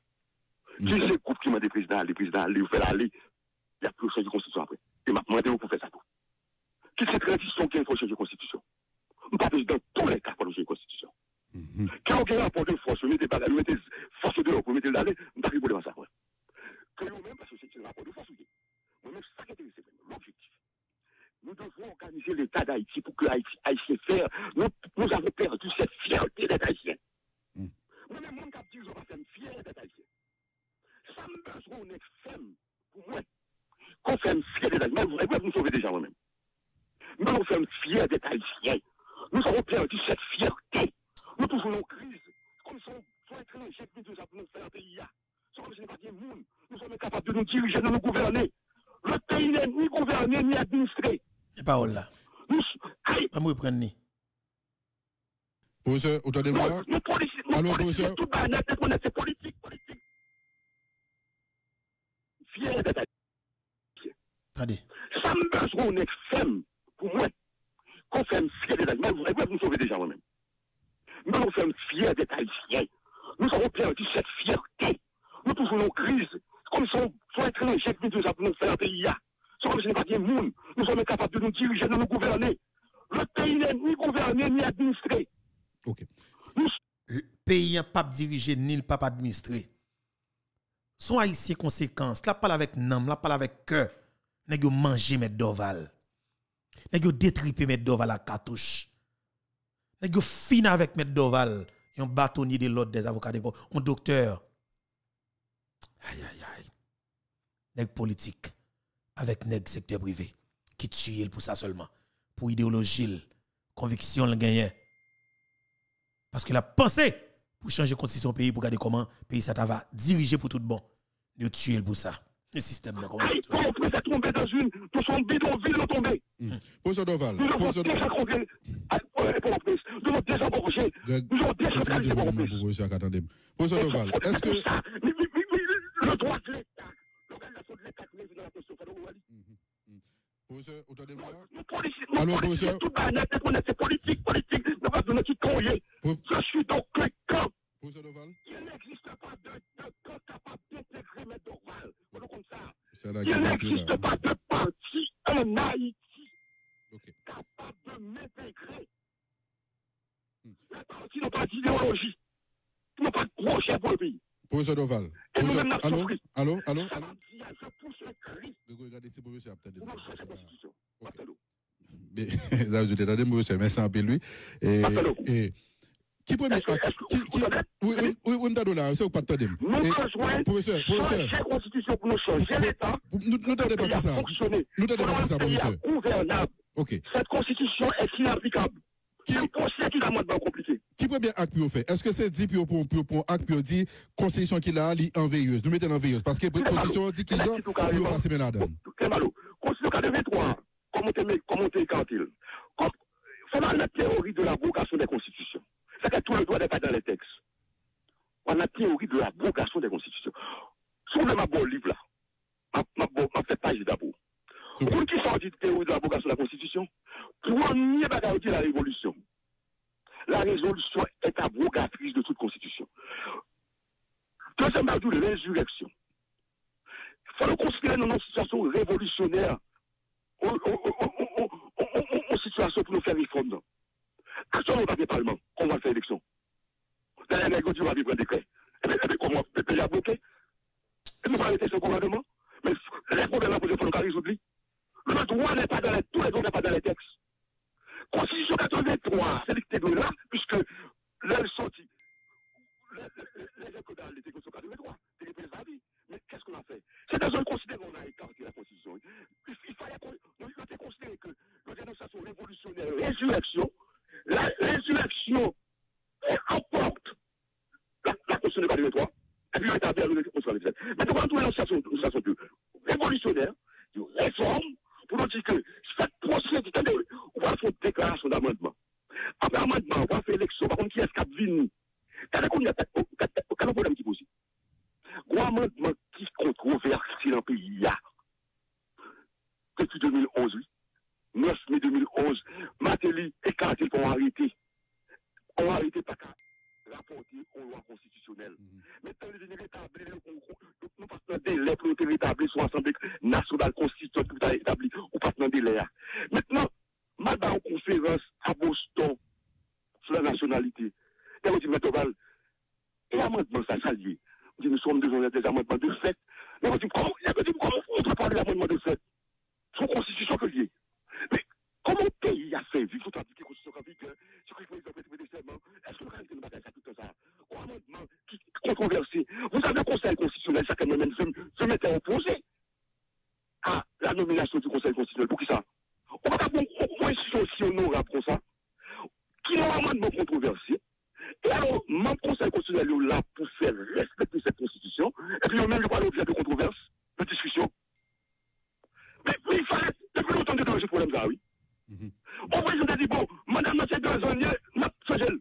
Si c'est le groupe qui m'a dit président, les présidents, aller, vous faites aller, il y a plus changer de constitution après. Et m'a demandé pour faire ça tout. Qui c'est transition qu'il faut changer de constitution? On pas dans tous les cas pour de constitution. Quand on a un rapport de force, on mettez pas, on mettez force de l'eau, on mettez l'aller, on pas pour ça. Que nous-mêmes, parce que c'est un rapport de force, moi-même, ça qui est l'objectif. Nous devons organiser l'État d'Haïti pour que Haïtien faire. Nous, nous avons perdu cette fierté d'être Haïtien. Moi-même, mon cap dit, on va faire une fierté d'être Haïtien. Ça me besoin d'être femme, pour moi, qu'on fait fierté d'être Haïtien. Vous nous sauvez déjà moi-même. Nous avons fait une fierté d'être Haïtien. Nous avons perdu cette fierté. Nous toujours en crise. Comme si on soit étranger, nous nous faire un pays. C'est comme si nous pas bien monde. Nous sommes capables de nous diriger, de nous gouverner. Le pays n'est ni gouverné, ni administré. Et parole là. Pas me reprendre ni. Professeur, entendez-moi Allô, professeur Tout banal, c'est politique, politique. Fier d'être Attendez. Ça me besoin d'être femme, pou mwen. Kon fèm fiyè de l'Allemagne, vous n'avez pas de nous sauver déjà moi-même. Mais on fèm fiyè d'être haïtien. Nous avons perdu cette fierté. Nous pouvons nos crises. Comme si on était un échec de nous apprendre faire un pays. C'est comme si on n'était pas des mounes. Nous sommes incapables de nous diriger, de nous gouverner. Le pays n'est ni gouverné, ni administré. Ok. Nous... Le pays n'est pas dirigé, ni le pas administré. Son haïtien conséquence, la parle avec nam, la parle avec cœur, n'est que manger, mais d'oval. Nèg yo détriper met doval à cartouche. Nèg yo fin avec met doval. Un bâtonnier de l'ordre des avocats, un docteur. Aïe, aïe, aïe. Nèg politique avec nèg secteur privé qui tue pour ça seulement. Pour idéologie, conviction le. Parce que la pensée pour changer la constitution pays pour regarder comment le pays ça va diriger pour tout bon. De tuer pour ça. Le système de ça ça tombé dans une, pour son bidonville. Professeur Doval. Nous avons déjà compris pour la. Nous avons déjà embauché. Nous avons déjà organisé pour la presse. Professeur Doval, est-ce que. Le droit de l'État, l'organisation de l'État qui est dans la question, Professeur, entendez-moi Allô, professeur Tout banal, c'est politique, politique. Nous avons donné tout courrier. Je suis donc le camp. Il n'existe pas de, de camp capable d'intégrer comme ça. Il n'existe pas de parti en Haïti okay. capable de m'intégrer. Hmm. Les partis n'ont pas d'idéologie. Ils n'ont pas de projet pour le pays. Et nous. Allô, allô, allô, allô. Je pousse le cri. Regardez, c'est professeur Abtadé. Pour changer la constitution. Okay. Mais, ça, je t'ai dit, monsieur, merci un peu lui. Et, et, qui premier qui, qui, Oui, oui, oui, oui, là, c'est pas t'attendre. Nous besoin professeur, professeur. changer la constitution pour nous changer l'État. Nous t'avons pas ça. Nous t'avons pas ça, professeur. gouvernable. OK. Cette constitution est inapplicable. Qui- C'est considérablement compliqué. Qui premier acte pour faire? Est-ce que c'est dit pour pour pour acte pour dire constitution qu'il a li veilleuse Nous mettons en veilleuse parce que la constitution dit qu'il a pour passer là-dedans. Très malo. Constitution 83, comment t'es comment t'es écartil. Comme, selon la théorie de l'abrogation des constitutions, c'est que tout le droit n'est pas dans les textes. On a la théorie de l'abrogation des constitutions. Sur le ma bon livre là, ma, ma, bon- ma fait page d'abord. Pour qui sort de théorie de l'abrogation de la constitution, premier bagage de la révolution. La résolution est abrogatrice de toute constitution. Deuxième bagage de l'insurrection. Il faut le considérer dans une situation révolutionnaire, en situation pour nous faire réforme. Actuellement, on va faire parlement, on va faire élection. Derrière les on va vivre un décret. Et bien, comment le pays a bloqué Et nous allons arrêter ce gouvernement. Mais les problèmes, il faut nous résoudre. Le droit n'est pas dans les, tous les droits n'est pas dans les textes. Constitution 83, c'est dicté de là, puisque là, le sorti. Les les écoles l'été Constitution 83, c'est les présidents vie. Mais qu'est-ce qu'on a fait? C'est dans un considéré qu'on a écarté la Constitution. Il, fallait qu'on on était considéré que la dénonciation révolutionnaire, résurrection, la résurrection emporte la, la Constitution de 83, et puis on établit la Constitution de 97. Mais devant tout l'énonciation l'énonciation de révolutionnaire, de réforme, pour nous dire que cette procédure, on va faire une déclaration d'amendement. Après amendement, on va faire élection, par contre, qui est-ce qui a venu? Quand on a un problème qui pose, un amendement qui est controversé dans le pays, depuis 2011, oui. 9 mai 2011, Matéli et Cartil ont arrêté. Ont arrêté pas qu'à rapporter aux lois constitutionnelles. Maintenant, les établis, nous passons dans des délai pour nous rétablir sur l'Assemblée nationale constitutionnelle qui est établie, ou pas dans des délai. Maintenant, madame en conférence à Boston sur la nationalité, et on dit, Toval, et l'amendement, ça, ça lié. On dit, nous sommes devant des amendements de fait. On comment on peut parler d'amendement de fait? Son constitution que lié. Mais comment le pays a fait vivre la constitution en vigueur, ce que le serments, est-ce que le réalité de bagaille ça tout ça? Au amendement qui controversé, vous avez un conseil constitutionnel, chacun même se, mettait opposé à la nomination du conseil constitutionnel. Pour qui ça? On va pas bon, on institution aussi honorable comme ça, qui ont un amendement controversé, et alors, mon conseil constitutionnel est là pour faire respecter cette constitution, et puis même, il pas l'objet de controverse, de discussion. Mais oui, il fallait, depuis longtemps que dans ce problème là, oui. Ou wè joun de di bon, madame nan se gwa zon nye, nap se jel.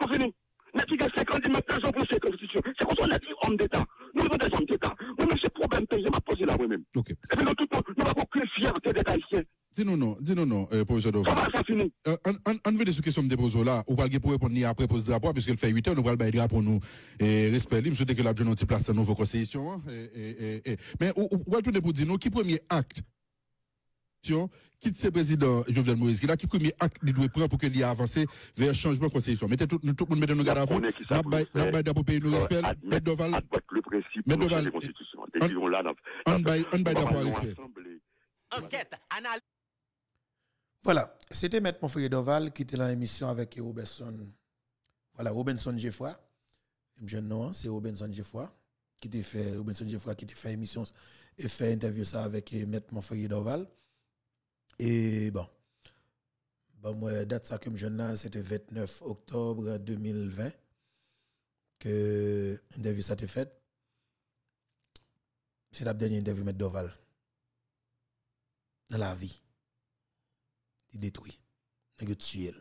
Kon fini. Nè ti gen 50 mèk tajon pou se konstitusyon. Se kon son nè ti om d'Etat. Nou yon des om d'Etat. Mè mè se problem pe, jè m'a pose la wè mèm. Ok. E fè nou tout nou, nou wè kon fiertè d'Etat isyè. Dinou nou, dinou nou, euh, professeur Dov. Koman sa fini? An ve de sou kesyon mde bozo la, ou palge pou repon ni apre pos drapo, piske l fè 8 an, ou pal bay drapo nou respect li, msou deke la bjoun nou ti plas tan nou vò konseyisyon. Men, ou palge pou de pou di nou, ki premier akte tiens, quitte ce président Jovenel Moïse, qui là, qui premier acte, il doit prendre pour qu'il y ait avancé vers changement de constitution. Mettez tout, nous, tout le monde, mettez nos garde à vous, On est qui ça n'a pour pas, le n'a faire. pas d'appel pays nous respect, Admettre- Maître Doval, le principe de la constitution. Décision là, dans- on bail, on dans respect. Enquête, analyse. Voilà, c'était Maître Monfrey Doval qui était dans l'émission avec Robinson. Voilà, Robinson Geoffroy. Je nom, c'est Robinson Geoffroy qui t'a fait Robinson Geoffroy qui t'a fait émission et fait interview ça avec Maître Monfrey Doval. Et bon. Bon, moi, date ça que je n'ai, c'était 29 octobre 2020 que l'interview ça été faite. C'est la dernière interview Maître Doval. Dans la vie il détruit. Il tue.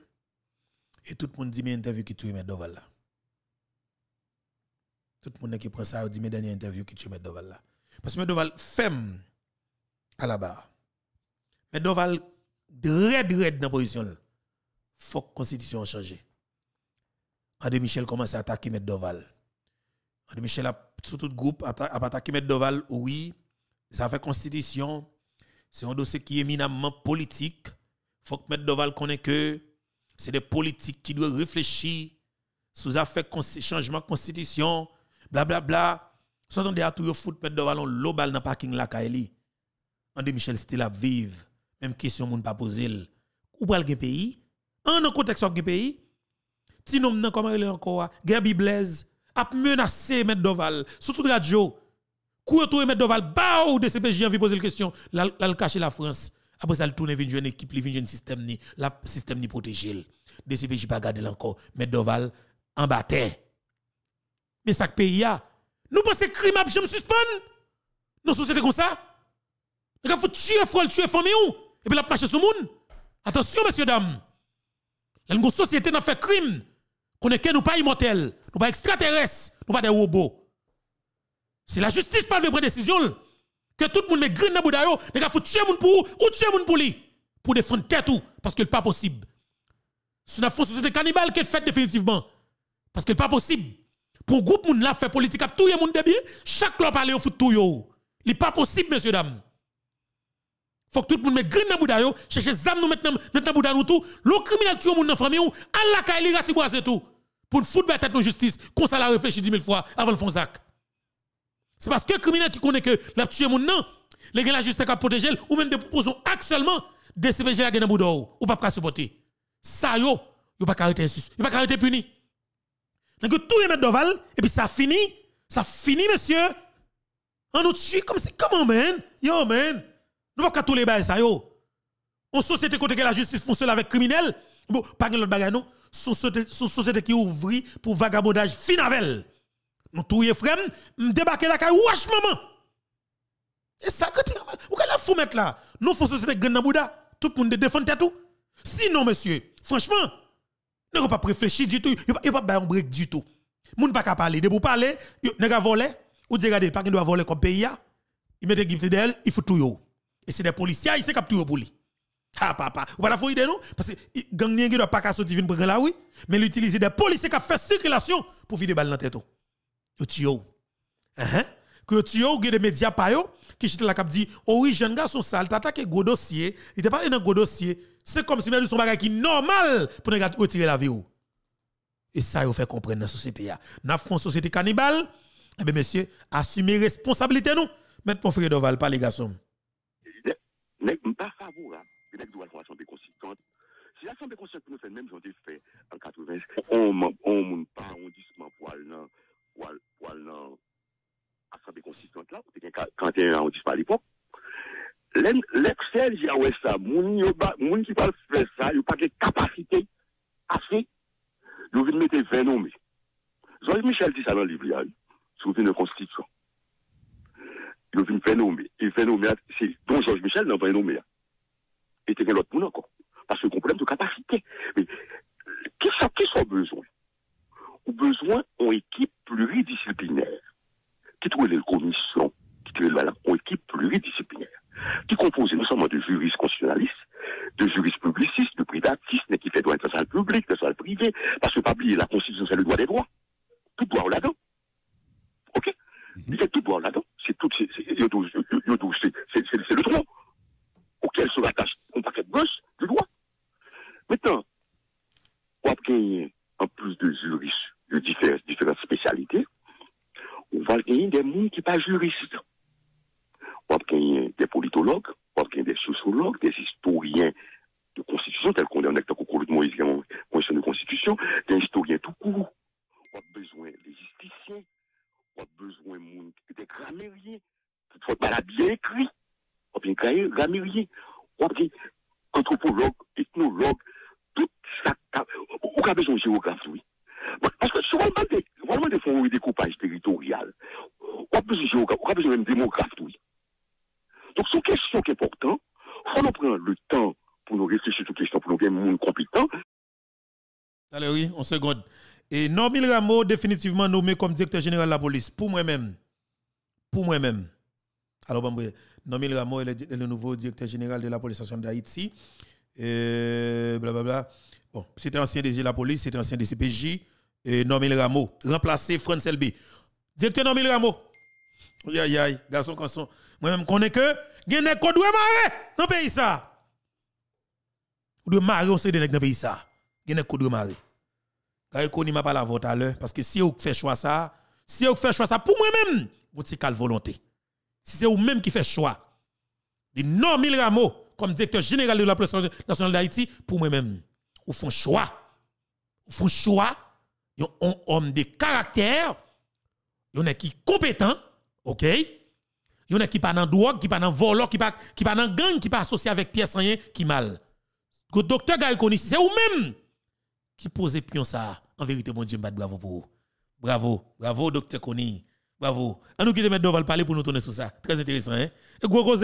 Et tout le monde dit, mais interview qui tue M. Doval là. Tout le monde qui prend ça dit, mais dernière interview qui tue M. Doval là. Parce que M. Doval femme à la barre. M. Doval, red, red dans la position là. Faut que la constitution change. André Michel commence à attaquer M. Doval. André Michel a, sur tout groupe, a a attaqué M. Doval, oui, ça fait constitution. C'est un dossier qui est éminemment politique faut que M. Doval connaisse que c'est des politiques qui doivent réfléchir sous affaire consti- changement constitution, blablabla. Bla, bla. Soit on à tout foot M. Doval on l'obal dans le parking la Kaeli. André Michel Still à vivre. Même question moun pas poser. ou pral gen pays, en un contexte gen pays, ti nom nan comment il encore, Gabi Blaise a menacé M. Doval sur toute radio. Kou tout M. Doval ba ou DCPJ envie poser la question, la, cacher la France. Après ça, le tourne vient une équipe, vient un système ni, la système ni protégé. DCPJ pas garder encore, M. Doval en bataille. Mais ça pays a, nous pensons crime a jamais suspend. Nos sociétés comme ça. Il faut tuer faut tuer famille ou et puis la marcher sur monde. Attention messieurs dames. La société n'a fait crime. Qu'on est que nous pas immortels, nous pas extraterrestres, nous pas des robots. C'est la justice pas de prendre décision que tout le monde met grain dans boudayo, il faut tuer moun pour ou tuer moun pour lui? Pour défendre tête ou? Parce que n'est pas possible. C'est une société cannibale qui est faite définitivement parce que n'est pas possible. Pour groupe moun la fait politique à tout le monde de bien, chaque loi parle au foot tout yo. n'est pas possible messieurs dames. Faut que tout le monde mette grain dans boudayo, chercher zam nous maintenant maintenant bouda nous tout, le criminel tue moun dans famille ou Allah ka li rati boise tout pour nous foutre tête de justice, qu'on ça la réfléchir 10 000 fois avant le fonzac. C'est parce que criminel qui connaît que la tué mon non, les gens la justice a protégé ou même des propositions actuellement DCPG la gagne boudou ou pas supporter. Ça yo, yo pas arrêter insus, yo pas arrêter puni. Donc tout remettre d'oval et puis ça finit, ça finit monsieur. On nous tue comme c'est comment man? Yo man. Nous pas tous les bails ça yo. En société côté que la justice fonctionne avec criminel, bon pas l'autre bagaille non, son société qui ouvre pour vagabondage finavel. Nous touye frère, débarquer la caille wesh maman. Et ça que ou la fou mettre là? Nous faut société grand bouda, tout le monde défendre tout. Sinon monsieur, franchement, ne pas réfléchir du tout, il pas pas un break du tout. Moun pas parler, de pour parler, ne pas voler ou dire regardez pas qu'il doit voler comme pays il met des guides d'elle, il faut tout yo. Et c'est des policiers, il s'est capturé pour lui. Ah papa, ou pas la fouille non? Parce que gang ne doit pas qu'à sortir prendre là oui, mais l'utiliser des policiers qui fait circulation pour vider balle dans tête. Yo tio. Hein? Que tio des médias pa qui chite la cap dit oh oui jeune garçon sale t'attaque gros dossier, il te parle d'un gros dossier. C'est comme si même son bagage qui normal pour ne retirer la vie ou. Et ça yo fait comprendre la société. N'a font société cannibale. Eh bien monsieur, assumez responsabilité nous. Mettre mon frère Doval pas les garçons. Nèk mpa favorab, nèk do al fwa asanbe konsikant. Si asanbe konsikant nou fè, mèm jante fè an 80, on moun pa, on disman pou al nan, pou al nan asanbe konsikant la, pou te gen 41 an, on disman l'ipok. Lèk sel jè wè sa, moun ki pal fè sa, yo pa de kapasite asè, yo vin mette 20 nomè. Zoy Michel di sa nan liv li a, sou vin nan konsikant. Il vient nommer. Il nommer, c'est donc Georges Michel pas nommé et tu l'autre monde encore. Parce que un problème de capacité. Mais qui sont, qui sont besoin? Ou besoin d'une équipe pluridisciplinaire, qui trouve les commissions, qui trouve une équipe pluridisciplinaire, qui compose non seulement de juristes constitutionnalistes, de juristes publicistes, de privatistes, mais qui fait droit international public, salle privé, parce que pas oublier la Constitution, c'est le droit des droits. Tout droit là-dedans. OK Il fait tout droit là-dedans. C'est tout, c'est le droit auquel se rattache un paquet de gauche du droit. Maintenant, on va gagner, en plus de juristes de différentes, spécialités, on va gagner des gens qui ne sont pas juristes. On va gagner des politologues, on va gagner des sociologues, des historiens de constitution, tels qu'on est en acteur au de Moïse, de constitution, des historiens tout court. On a besoin des justiciens, on a besoin des grammairiens, qui faut bien écrit on bien grammairien, on bien anthropologue, ethnologue, tout ça. On a besoin de géographe, oui. Parce que souvent, vraiment des fonds de découpage territorial, on a besoin de géographe, on a besoin même de démographe, oui. Donc, c'est une question qui est importante. Il faut nous prendre le temps pour nous réfléchir sur cette question, pour nous bien monde compétent. Allez, oui, on seconde. Et Normil Rameau, définitivement nommé comme directeur général de la police, pour moi-même. Pour moi-même. Alors, bon, Nomil Rameau est le, nouveau directeur général de la police d'Haïti. Blablabla. Bon, c'était ancien DG de la police, c'était ancien DCPJ. Et Nomil Rameau, remplacé France LB. Directeur Nomil Rameau. Aïe aïe aïe, garçon, garçon. Moi-même, connais que, il y a des doit marrer dans le pays ça. Ou de marrer, on sait dans le pays ça. Il y a des doit marrer. Il m'a pas la vote à l'heure, parce que si vous faites choix ça, si vous faites choix ça pour moi-même, vous avez volonté si c'est vous-même qui fait choix, de non mille rameaux comme directeur général de la police nationale d'Haïti, pour moi-même, ou font choix. Ou font choix. Yon un homme de caractère. Est qui compétent. OK? Est qui pas dans drogue, qui pas dans vol, qui pas qui dans gang, qui pas associé avec pièce rien, qui mal. Le docteur Gary c'est ou même qui pose pion ça. En vérité, mon Dieu, bravo pour vous. Bravo, bravo, docteur Koni. Bravo. À nous qui te mettre devant parler pour nous tourner sur ça. Très intéressant, hein? Et gros gros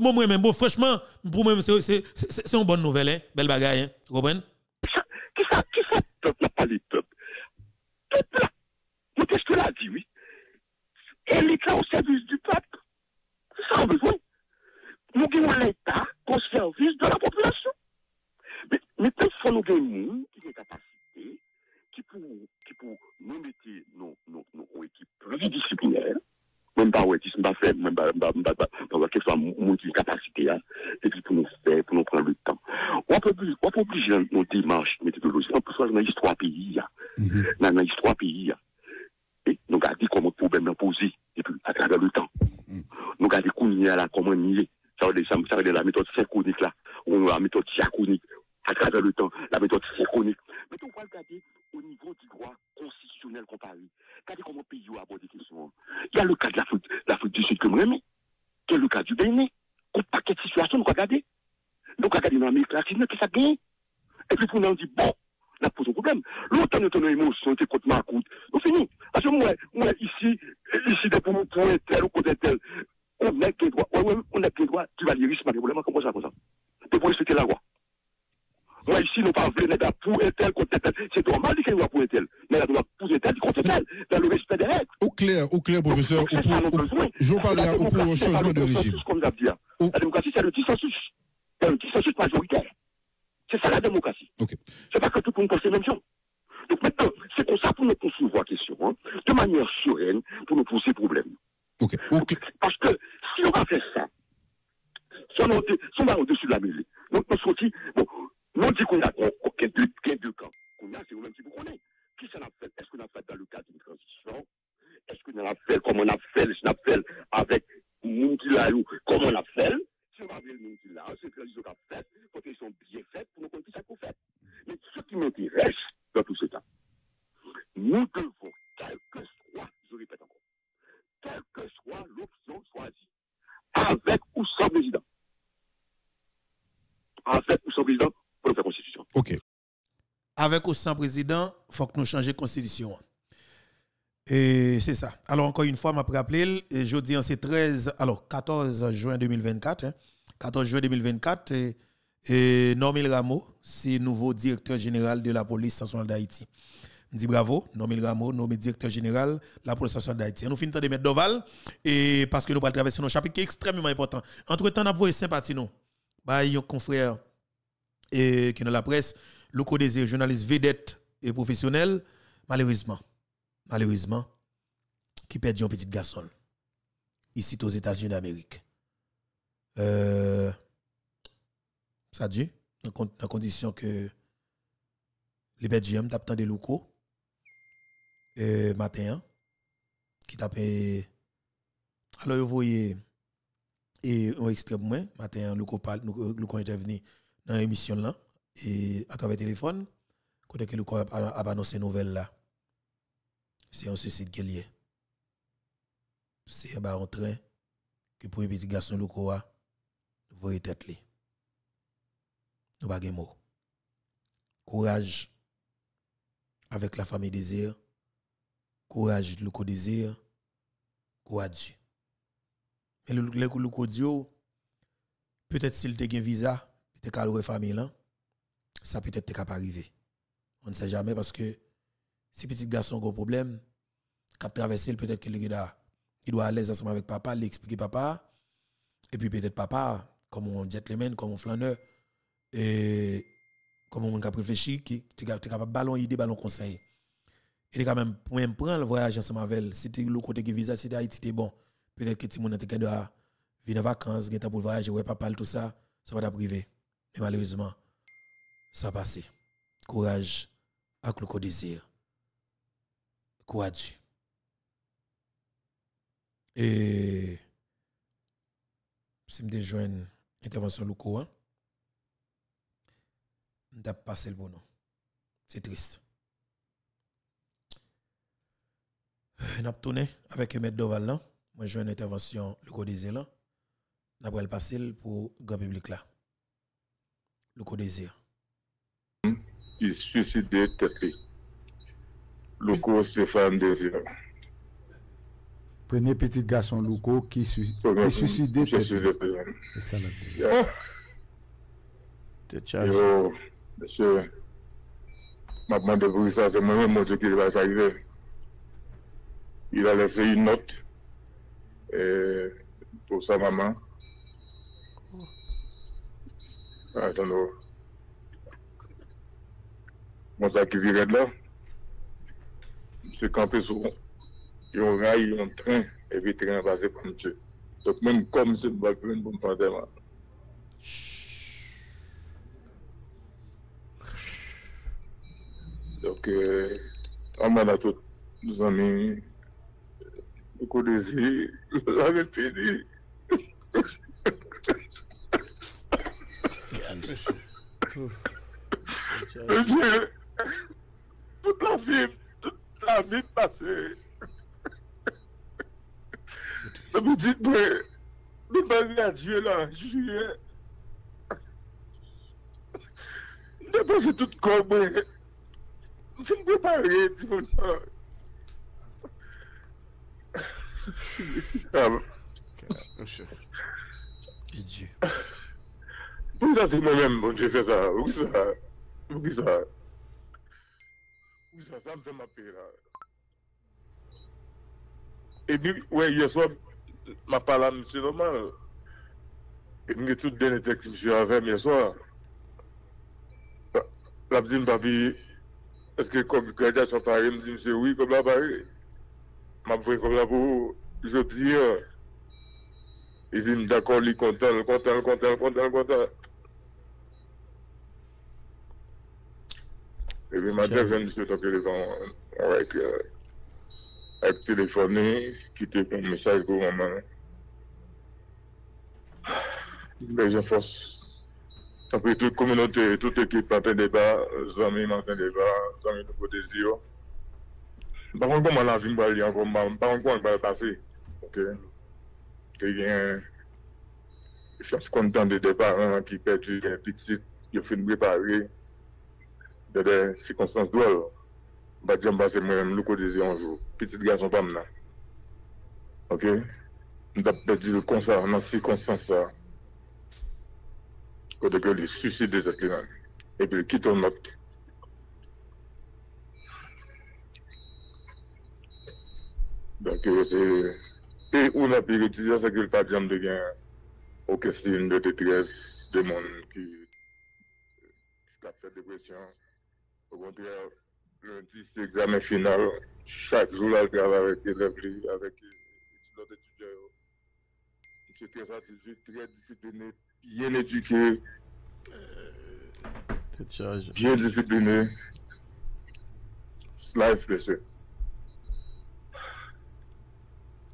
moi même, bon, franchement, pour moi, c'est une bonne nouvelle, hein? Belle bagaille, hein? Vous? Qui ça, qui ça, peuple, pas les peuple? Peuple là. Mais qu'est-ce que l'a dit, oui? Élite là au service du peuple. C'est ça, on besoin. Nous avons l'État au service de la population. Mais, mais il faut nous gagner qui ont capacité, ki pou nou mette nou ekip pluridisiplinèr, mwen ba wè, mwen ba fè, mwen ba kèk sa moun ki kapasite ya, epi pou nou fè, pou nou pran le tan. Wap oblige nou demarche metodologi, wap pou sa nan yis 3 peyi ya, nan yis 3 peyi ya, nou gade koman poubèm nan pose, epi atrave le tan. Nou gade koun nye la, koman nye, sa wè de la metode serkonik la, ou la metode siakonik, à travers le temps, la méthode synchronique. Mais on va regarder au niveau du droit constitutionnel comparé. Regardez comment le pays a abordé ces questions. Il y a le cas de l'Afrique du Sud que il y a le cas du Bénin. Un paquet de situations, nous regardons. Donc, regardez dans l'Amérique latine, qui ça gagne? Et puis, on dit, bon, là, pose un problème. L'autre, nous avons une émotion, c'est contre ma coûte. On finit. Parce que moi, moi, ici, ici, pour nous, pour tel ou côté tel, on n'a que droit, on n'a que droit du valierisme, pas de problème, comment ça, comme ça. De pour respecter la loi. Moi, ici, nous pas voulu pour un tel contre tel. C'est normal qu'il y ait pour un tel. Mais la pour un tel contre tel, dans le respect des règles. Au clair, au clair, professeur, je parler au pour un changement de régime. La démocratie, c'est le dissensus. C'est le dissensus majoritaire. C'est ça la démocratie. C'est pas que tout le monde pense la même chose. Donc maintenant, c'est comme ça pour nous concevoir la question, hein, de manière sereine, pour nous poser problème. Okay. Okay. Parce que si on va faire ça, si on va au-dessus de la mêlée, donc nous sortis, bon, Nou di kon ya ken de kan, kon ya se ou men si pou konen. Ki sa na fel? Eske na fel dan le kade yon transisyon? Eske na fel? Koman na fel? Eske na fel? Avek moun ki la yo, koman na fel? Avec ou sans président, il faut que nous changions la constitution. Et c'est ça. Alors, encore une fois, je me rappelle, jeudi, c'est 13, alors 14 juin 2024. 14 hein. juin 2024, et, et Normil Rameau, c'est nouveau directeur général de la police nationale d'Haïti. Je dis bravo, Normil Rameau, nommé directeur général de la police nationale d'Haïti. Nous finissons de mettre Doval, et parce que nous allons traverser un chapitre qui est extrêmement important. Entre-temps, nous avons sympathie, nous. Bah, confrère qui est dans la presse, le des journaliste vedette et professionnel, malheureusement, malheureusement, qui perd un petit garçon ici aux États-Unis d'Amérique. Euh, ça dit, dans la condition que les Belgiens tapent des locaux euh, matin qui tapent alors vous voyez et un extrait moins matin le parle le est venu dans l'émission là et à travers téléphone côté que le corps a, annoncé nouvelle là c'est un suicide qui est c'est un train que pour un petit garçon le corps voyez tête li nous pas mot courage avec la famille désir. Courage le désir. Courage. Mais le le, le, peut-être s'il te un visa te calme famille ça peut être capable arriver. On ne sait jamais parce que si petit garçon a un problème, cap traverser peut-être qu'il il doit aller ensemble avec papa, lui expliquer papa et puis peut-être papa comme un gentleman, comme un flâneur et comme on a réfléchi qui est capable ballon idée, ballon conseil. Il est quand même pour prendre le voyage ensemble avec elle. Si tu le côté qui visa si Haïti bon, peut-être que tu monde te venir en vacances, pour voyager, ouais papa tout ça, ça va privé. Mais malheureusement, ça passe. Courage avec le désir. Courage. Et si je joindre intervention hein. On passé le bon. C'est triste. A tourné avec M. Doval là. Moi, une intervention le codésir là. On a le passer pour le grand public là. Le codésir. il suicidait tête. Louko Stéphane Désir. Premier petit garçon Louko qui, su qui suicidait tête li. Ça la ah! Tête chargée. Yo, monsieur, m'a demandé pour ça, c'est moi-même mon Dieu qui va s'arriver. Il a laissé une note et pour sa maman. Oh. Ah, j'en ai. Non. Mwen sa ki vired la, se kampe sou yon ray, yon tren, evi tren vase pou mwen tse. Dok men kom se bak tren pou eh, mwen fante man. Dok, anman la tout, nou zanmi, nou kou desi, nou zanmi fini. Mwen se... Tout la vi, tout la vi pase. Se mi dit mwen, mwen mwen radye la, juye. Mwen pase tout kon mwen. Mwen fin prepare, di mwen nan. E di. Mwen sa se mwen men, mwen je fè sa, mwen ki sa, mwen ki sa. Mousa sam se ma pey la. E bi, wey, yoswa, ma pala msè normal. E mge tout dene tekst msè avèm yoswa. La mdi mpapi, eske kom kredja chan pare, mdi msè oui, kom la pare. Ma mpwen kom la pou, jodi, e zin d'akon li kontan, kontan, kontan, kontan, kontan. Ebi ma dev jen disyo toke li zon wèk ak telefoni ki te kon mesaj go maman. Be jen fos tanpe tout kominote, tout ekip anten deba, zami anten deba, zami nou kote ziyo. Bakon kon man la vin bali ankon, bakon kon an bali pase. Ok, te gen fos kontan de deba an ki peti, gen pitit, yo fin brepare. de de sikonstans dwell, bat jom base mwen mwen lou kodize anjou. Petit gason pam nan. Ok? Mwen tap pedi l konsa nan sikonstans sa. Kote ke li suside tet li nan. Epi li kiton not. Donk yo e, se... E ou nan pi retize sa ki l pat jom de gen okestin de detres de moun ki... Kap fè depresyon. Au contraire, lundi, c'est examen final. Chaque jour, là, je travaille avec les élèves, avec les étudiants. Monsieur très satisfait, très discipliné, bien éduqué. Euh, bien discipliné. Life lesson.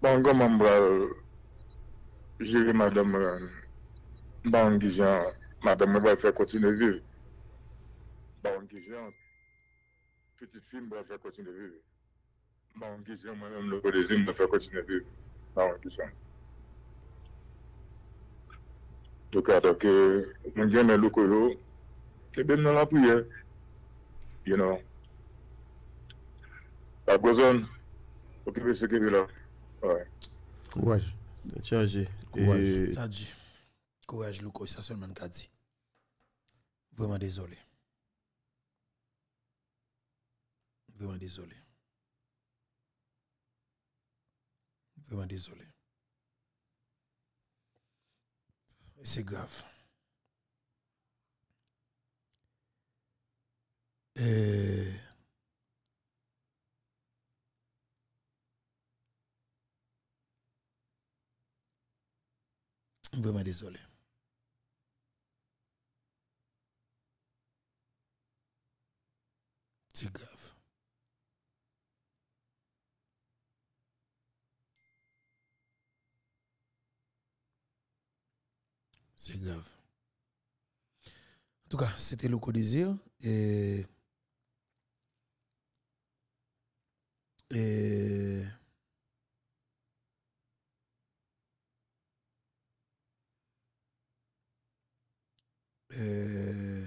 Bon, comment je gérer madame, euh, bon, Guijan, madame va faire continuer à vivre. Bon, Guijan, Petit film mwen fè kontine viv. Mwen an gizan mwen an lopo de zin mwen fè kontine viv. Mwen an gizan. Dok a dok mwen gen men loko yo, ke ben nan la pouye. You know. A gozon, okipe se kebe la. Kouaj. Tchaje. Kouaj. Sa di. Kouaj loko, sa solman ka di. Vreman dezolé. Vraiment désolé. Vraiment désolé. C'est grave. Et... Vraiment désolé. C'est grave. C'est grave. En tout cas, c'était le désir. Et. Et. et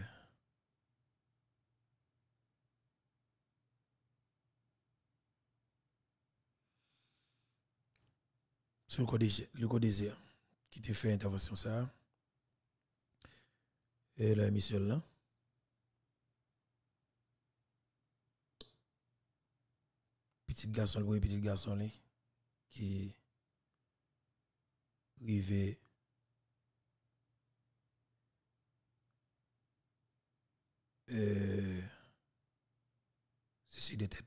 sur le code, le désir qui te fait intervention ça. Et la mission là. Petit garçon, le petit garçon là, qui arrivé euh, ceci de tête.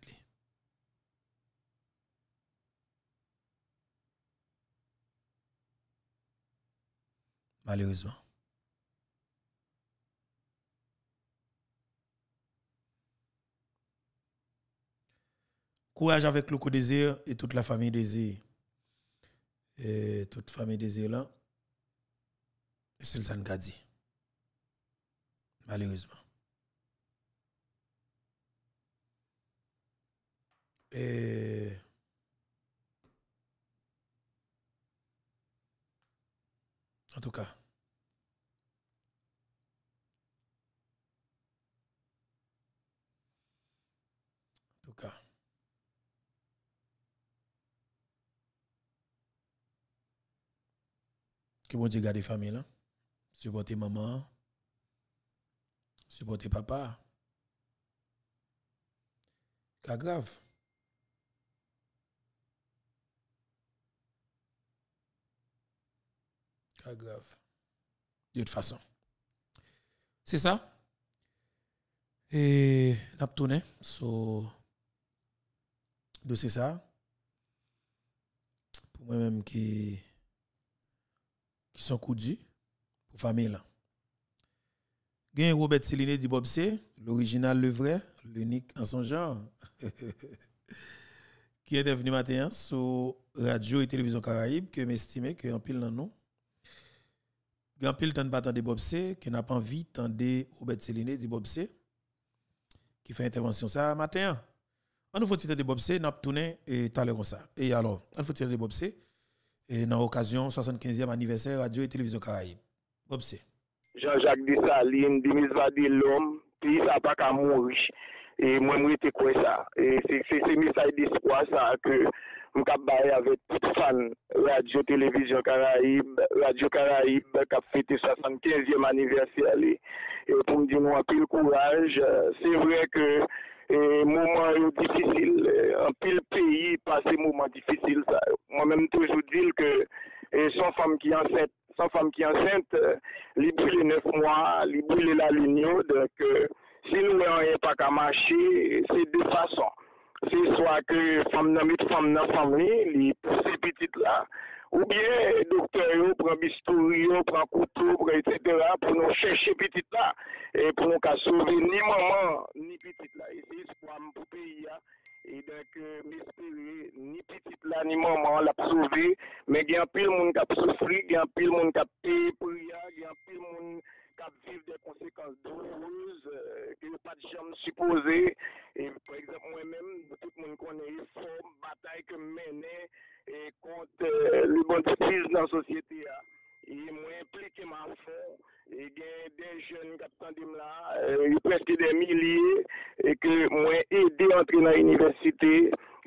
Malheureusement. Courage avec le désir et toute la famille désir. Et toute famille désir là. C'est le Sangadi. Malheureusement. Et en tout cas, en tout cas, que bon Dieu garde les familles là, supporter maman, supporter papa. Cas grave. Cas grave. De toute façon. C'est ça. Et n'a tourné sur dossier ça. Pour moi-même qui qui sont coudus pour famille là. Robert Céline dit Bob C, l'original, le vrai, l'unique en son genre. qui est venu matin sur radio et télévision Caraïbe, que m'estime que en pile dans nous. Grand pile tant pas de Bob C, qui n'a pas envie de Robert Céline dit Bob C, qui fait intervention ça matin. On nous faut titre de Bob C, n'a tourné et t'as comme ça. Et alors, on faut titre de Bob C, et dans l'occasion 75e anniversaire radio et télévision Caraïbe. Bob C. Jean-Jacques Dessalines, Denis ça pas qu'à mourir. Et moi, moi, j'étais quoi ça? Et c'est ce message d'espoir ça que je suis avec tout fan Radio Télévision Caraïbe, Radio Caraïbe qui a fêté 75e anniversaire. Et pour me dire, un peu le courage, c'est vrai que E, mouman yo difisil, e, an pil peyi pase mouman difisil sa. Mwen menm toujou dil ke e, son fam ki ansente, son fam ki ansente, li boule 9 mwa, li boule la linyo, dek si nou an yon pa ka mache, se de fason. Se swa ke fam nan mit, fam nan fam li, li pou se petit la, Ou bien, doktor yo pran bistouri yo, pran koutou, pran etc. pou nou chèche pitit la. E pou nou ka souve ni maman, ni pitit la. E se iskwa mpou peyi ya. E dek, euh, mispere, ni pitit la, ni maman la pou souve. Men gen pil moun ka pou soufri, gen pil moun ka pey pou ya, gen pil moun... kap viv de konsekans doulouz, euh, ki yo pat jom supose, e pou ekzap mwen men, tout moun konen son batay ke menen, e kont euh, le bontipiz nan sosyete ya. E mwen implike man fon, e gen den jen kap tandim euh, la, yo preske den milye, e ke mwen ede antre nan universite,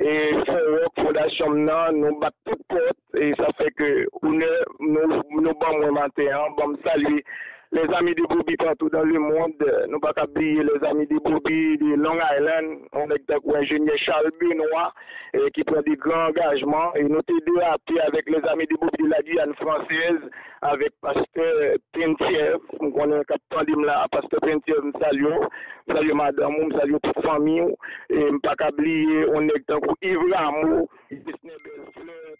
e fon wok fondasyon nan, nou bat tout pot, e sa feke ou ne, nou ban mwen mante, an, ban msalye, les amis de Bobby partout dans le monde. Nous pas oublier les amis de Bobby de Long Island. On est avec l'ingénieur Charles Benoît eh, qui prend des grands engagements. Et nous t'aider à pied avec les amis de Bobby de la Guyane française, avec Pasteur Pentiev. Nous connaissons le là, Pasteur Pentiev, nous saluons. Salut madame, nous saluons toute famille. Et nous pas oublier, on est avec Yves Rameau, Disney Belle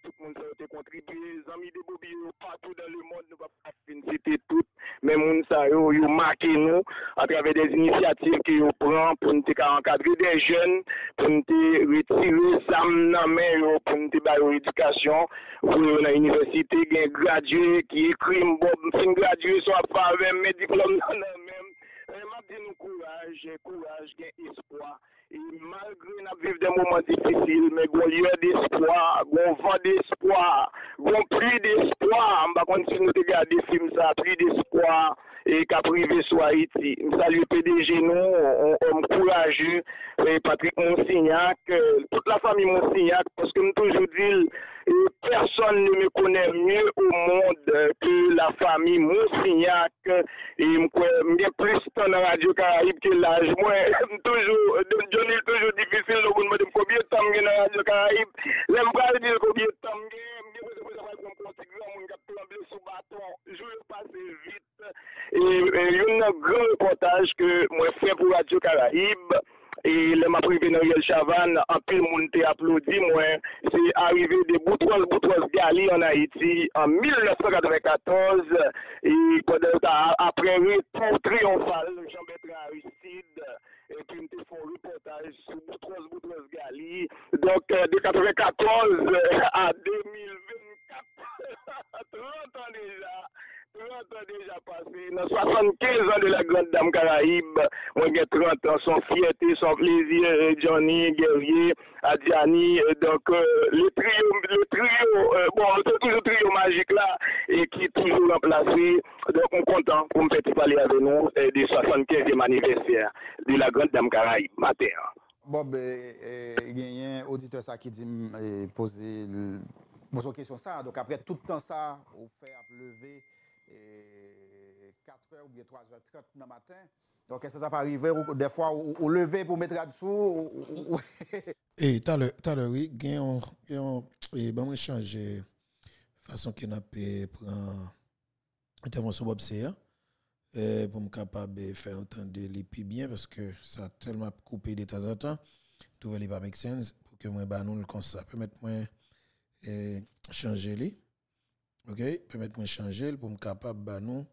tout le monde a été contribué. Les amis de Bobby partout dans le monde, nous pas citer tout. Même moun sa yo, yo make nou a travè des inisiativ ki yo pran pou nou te ka ankadre de jen, pou nou te retire sam nan men yo, pou nou te bayo edukasyon, pou yo nan universite gen gradye ki ekri mbob, fin gradye so ap fave, me diplom nan nan men. Mwen ap di nou kouraj, kouraj gen espoi. Malgré na viv den mouman difisil, me goun lye d'espoir, goun van d'espoir, goun pli d'espoir, mba kon si nou te gade film sa, pli d'espoir, e ka prive sou Haiti. Msa lye PDG nou, mkouraju, e Patrick Monsignac, euh, tout la fami Monsignac, paske m toujou dil, personne ne me connaît mieux au monde que la famille Monsignac. Et je plus dans la radio Caraïbe que l'âge. Moi, toujours, Johnny, toujours difficile, donc je me combien de temps dans la radio Caraïbe. Je me dire combien de temps je vais passer vite. Et il y a un grand reportage que moi fait pour Radio Caraïbe. E lem aprive nan Riel Chavan, apil moun te aplodi mwen, se arrive de Boutros Boutros Gali an Haiti an 1994, e apre retou triyonfal, Jean-Bertrand Aristide, e ki mte fon reportaj sou Boutros Boutros Gali, donk euh, de 94 a 2024, 30 an deja, 30 ans déjà passé. Dans 75 ans de la Grande Dame Caraïbe, moi j'ai 30 ans, son fierté, son plaisir, Johnny, Guerrier, Adjani, donc euh, le trio, le trio, euh, bon, c'est toujours trio magique là, et qui est toujours remplacé. Donc on est content pour me faire parler avec nous euh, du 75e anniversaire de la Grande Dame Caraïbe, matin. Bob, il y a un auditeur ça qui dit poser une question ça. Donc après tout le temps ça, on fait lever. 4h ou bien 3h30 dans le matin. Donc, que ça peut arriver des fois au lever pour mettre là-dessous? Et tout à l'heure, oui, et ben, changer façon qu'on a pu prendre Bob pour me capable de faire entendre les plus bien parce que ça a tellement coupé de temps en temps. Tout va pas make sense pour que moi, bah, nous le constat. Permettez-moi changer les. OK, permettez-moi changer pour me capable bah nous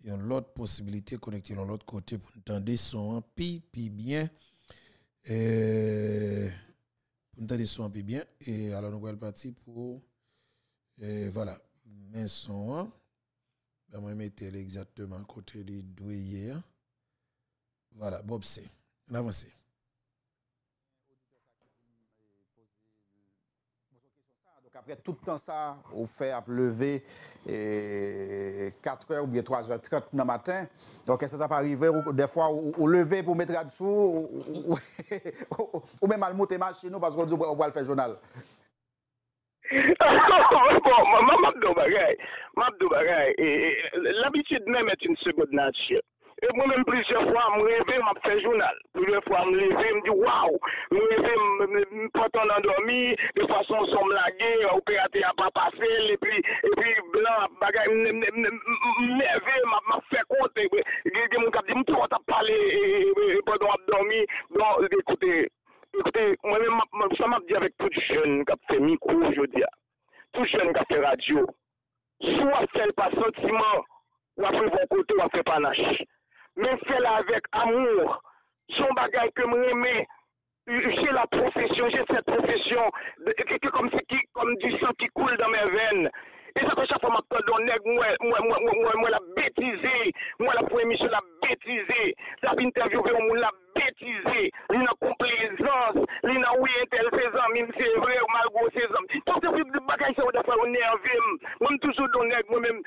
il y a l'autre possibilité connecter de l'autre côté pour entendre son pi bien. Et pour entendre son pi bien. Et alors nous allons partir pour voilà. Mais son ben moi mettre exactement côté du doyer voilà Bob c'est. On avance après tout le temps ça, on fait à lever 4h ou bien 3h30 dans le matin. Donc, que ça peut arriver des fois au lever pour mettre là-dessous ou, même à monter machine parce qu'on dit qu'on va le faire journal? bon, Mabdou Bagay, l'habitude même est une seconde nature. E mwen men plizye fwa m revè m ap fè jounal. Plizye fwa m levè m di waw. M revè m potan andormi, de fason som lage, operate ap ap pasel, epi blan ap bagay, m levè m ap fè kote. Gè moun kap di m tou an tap pale, potan ap dormi, blan, ekoute, ekoute, mwen men sa m ap di avèk tout jen kap fè mikou jodia. Tout jen kap fè radyo. Sou ap fè l pa sentiman, wap fè bon kote, wap fè panache. men fèl avèk amour. Son bagay ke m remè, jè la profesyon, jè se profesyon, kè kom du sang ki koule dan mè vèn. E sa kon chak fwa map kado neg mwen la betize, mwen la pou emisyon la betize, la bin interviewe mwen la betize, li nan komplezans, li nan ouye entel sezan, mim se vre ou malgo sezan. Ton se fwi bagay se ou da fwa ou nervim, mwen toujou do neg mwen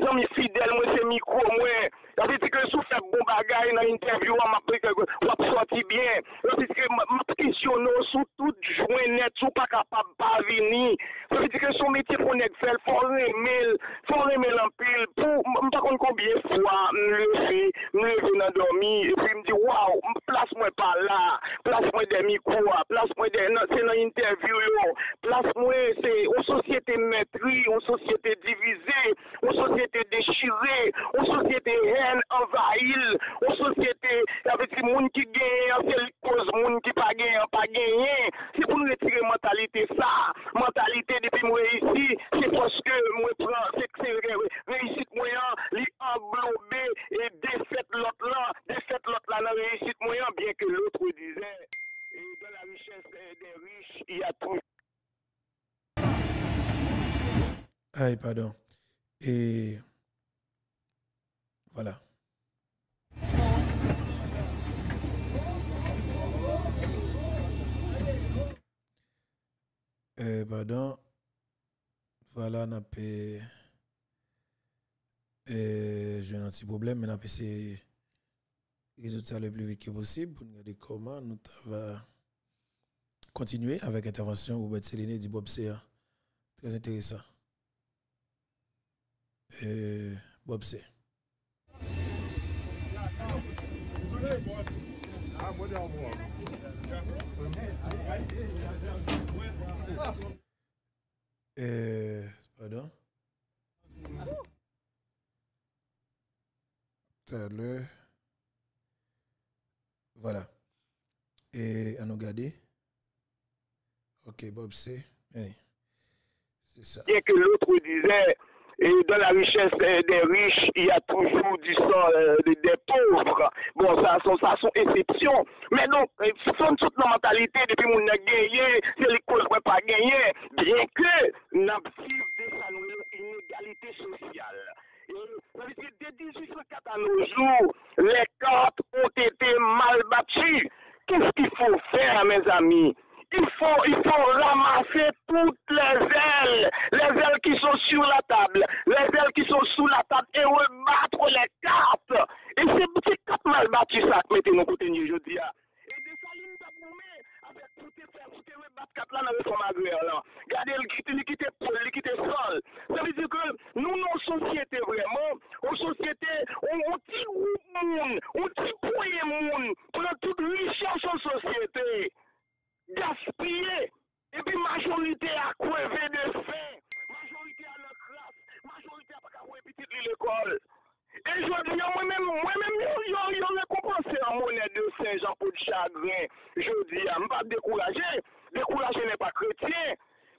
zan mi fidel, mwen se mikro mwen. Asi ti ke sou fèk bon bagay nan interview an mapri ke wap soti byen. Asi ti ke mapri kisyonou non, sou tout jwen net, sou pa kapab pa vini. Asi ti ke sou metye pou net. nèg fèl fò remèl, fò remèl anpil pou m pa kon konbye fwa m leve, m leve nan dormi e pi m di waw, m plas mwen pa la, plas mwen den mi kwa, plas mwen den se nan interview yo, plas mwen se ou sosyete metri, ou sosyete divize, ou sosyete dechire, ou sosyete hen envahil, ou sosyete avè ti moun ki gen, se l koz moun ki pa gen, pa genyen, se pou nou retire mentalite sa, mentalite depi mwen isi, se foske mwen pran, se kse reisit mwen li englobe e defet lot lan, defet lot lan nan reisit mwen bien que l'autre disait, et dans la richesse des riches, il y a tout. Aïe, pardon. Et voilà. Euh, pardon. Voilà, on a. Euh, j'ai un petit problème, mais on a fait résoudre ça le plus vite que possible pour nous regarder comment nous va continuer avec l'intervention Robert Céline du Bob C. Très intéressant. Euh, Bob C. Euh, pardon? le voilà. Et à nous garder? Ok, Bob, c'est. C'est ça. Bien que l'autre disait, et dans la richesse des riches, il y a toujours du sang euh, des pauvres. Bon, ça, ça, ça sont exceptions. Mais donc, ce sont toute nos mentalité depuis qu'on a gagné, c'est les causes ne pas gagner, bien que nous avons des inégalités sociales. Et, dès 1804 à nos jours, les cartes ont été mal battues. Qu'est-ce qu'il faut faire, mes amis? il faut, il faut ramasser toutes les ailes, les ailes qui sont sur la table, les ailes qui sont sous la table et rebattre les cartes. Et c'est ces cartes mal battues, ça, que mettez nous continuer aujourd'hui. Et des fois, nous avons avec tout faire, tout rebattre cartes là dans le réforme agraire. Regardez, il quitte Paul, il quitte Sol. Ça veut dire que nous, nos sociétés, vraiment, nos sociétés, on un petit groupe monde, un petit poignet monde, pour toute richesse en société. gaspillé. Et puis majorité a crevé de faim. Majorité à la classe. Majorité à pas répéter de l'école. Et je dis, moi-même, moi-même, je vais compenser en monnaie de Saint-Jean pour le chagrin. Je dis, je ne pas décourager. Décourager n'est pas chrétien.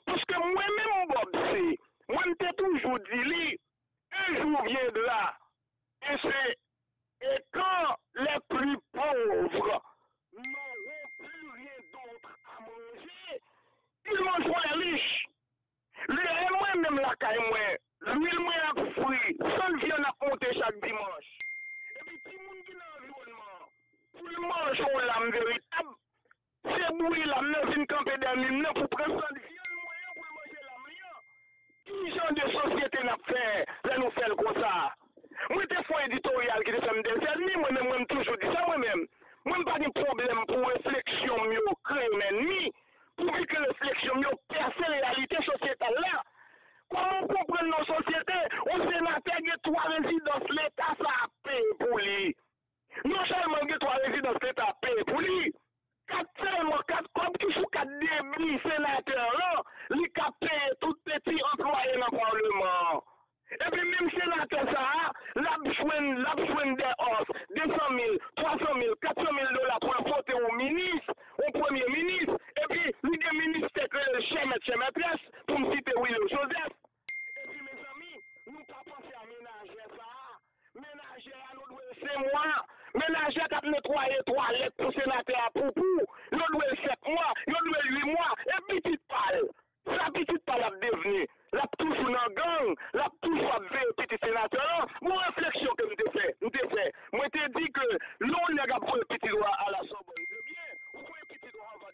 Parce que moi-même, Bob, c'est, moi, je t'ai toujours dit, un jour viendra. Et c'est, et quand les plus pauvres, non, il moun kon e lish. Le e mwen menm lakay mwen, l'huil mwen ak fri, son vyon ak monte chak dimanche. E bi ti moun ki nan environman, pou l'manj ou lam veritab, se bou ilam nan vin kampe danim nan pou pren son vyon mwen pou l'manje lam riyan. Ki jan de sosyete nap fè, la nou fèl kon sa. Mwen te fwa editorial ki de sa mden fèl, mi mwen mwen toujou di sa mwen mèm. Mwen pa di problem pou refleksyon myo kre men mi, pou ki refleksyon yo perse realite sosyetal la. Koman pou pren nou sosyete, ou senate ge 3 rezidans l'Etat sa apè pou li. Non chalman ge 3 rezidans l'Etat apè pou li. Kat selman, kat kom ki sou kat debi senate la, li kapè tout peti employe nan parleman. Epi mèm senate sa a, lab chwen de os, 200 000, 300 000, 400 000 dola pou an fote ou minis, ou premier ministre, epi li de minister krel chèmè chèmè ples, pou msite William Joseph. Epi mè zami, nou pa panse a menajè sa, menajè a nou dwe se mwa, menajè kap netwaye toalet pou senatè a poupou, nou dwe set mwa, nou dwe lui mwa, epi tit pal, sa pitit pal ap deveni, la toujou nan gang, la toujou ap ve piti senatè an, mwen refleksyon ke mte fè, mte fè, mwen te di ke loun nega pou piti lwa a la sobon.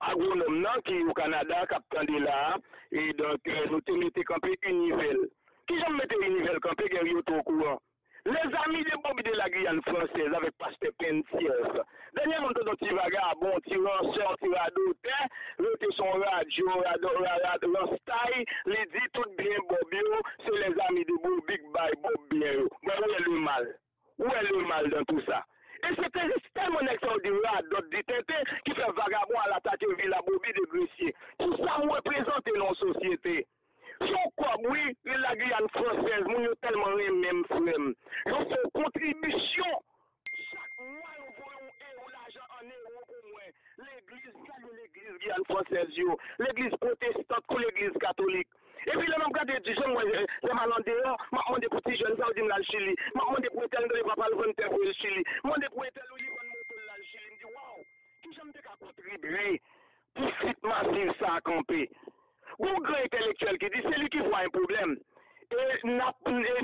agounom nan ki ou Kanada kap tande la, e donk eh, nou te mette kampe univel. Ki jom mette univel kampe gen yo yoto kouan? Les amis de Bobby de la Guyane française avec Pasteur Pensief. Dernier moment, donc, tu vas bon, tu vas sort, tu vas douter, l'autre son radio, radio, radio, l'ostyle, les dit tout bien Bobby, oh, c'est les amis de Bobby, big bye Bobby. Oh. Mais où est le mal? Où est le mal dans tout ça? E se te sistem anek sa ou di rad dot ditente ah, ki fe vagabon al atake vila bobi de gresye. Tout sa ou reprezente nan sosyete. Son kob, oui, la Guyane fransez, moun yo telman rem men frem. Yo son kontribisyon chak mwa. L'Eglise, kade l'Eglise Guyane Française yo, l'Eglise protestant kou l'Eglise katolik. E pi le mèm kade di jen mwen seman an deyo, mwen mwen de pou ti jen sa ou di m lal chili, mwen mwen de pou etel de papal von ten pou el chili, mwen de pou etel ou li von moutou lal chili, mwen di waw, ki jen mwen ka kontribuye pou fit masiv sa akampi. Ou gre intelektuel ki di, se li ki fwa yon problem, e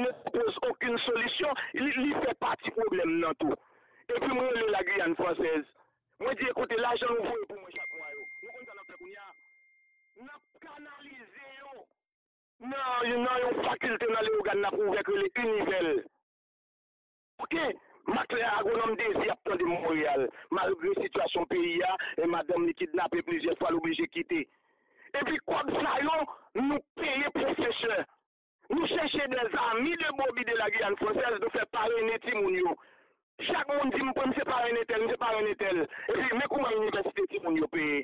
ne pose okun solisyon, li fe pati problem nan tou. E pi mwen le la Guyane fransez. Mwen di ekote la jen nou voye pou mwen chak mwa yo. Mwen kon tan apre koun ya. Nap kanalize yo. Nan yon nan yon fakilte nan le ogan nap pou vek le univel. Ok? Makle agonom dezi ap ton de Montreal. Malgre situasyon peyi ya, e madame ni kidnap e plizye fwa l'oblije kite. E pi kwa bsa yo, nou peye profeseur. Nou chèche des ami de Bobby de la Guyane Française de fè pare neti moun yo. Chak moun di m pou m separe netel, m separe netel. E pi mè kouman universite ti moun yo peye.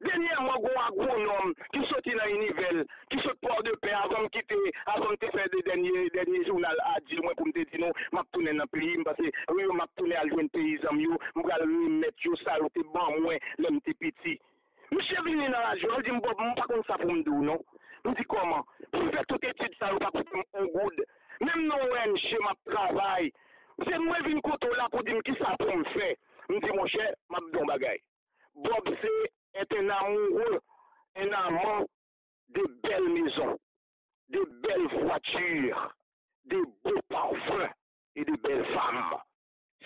Denye mwen gwa goun om ki soti nan inivel, ki soti por de pe avan ki te, avan te fè de denye, denye jounal adil mwen pou m te di nou, m ap tounen nan peyi, m pase, wè yo m ap tounen aljwen peyi zanm yo, m gal remet yo salote ban mwen, lèm te piti. M chevini nan adjou, m di m bob, m pa kon sa pou m dou nou. M di koman, pou fè tout etude sa ou pa koute m ou goud. Mèm nou wèn che m ap travay, Se mwen vin koto la pou di m ki sa pou m fè, m di mwen chè, m ap don bagay. Bob se ete nan moun, ete nan moun de bel mizon, de bel vwature, de bo parfum, e de bel fam.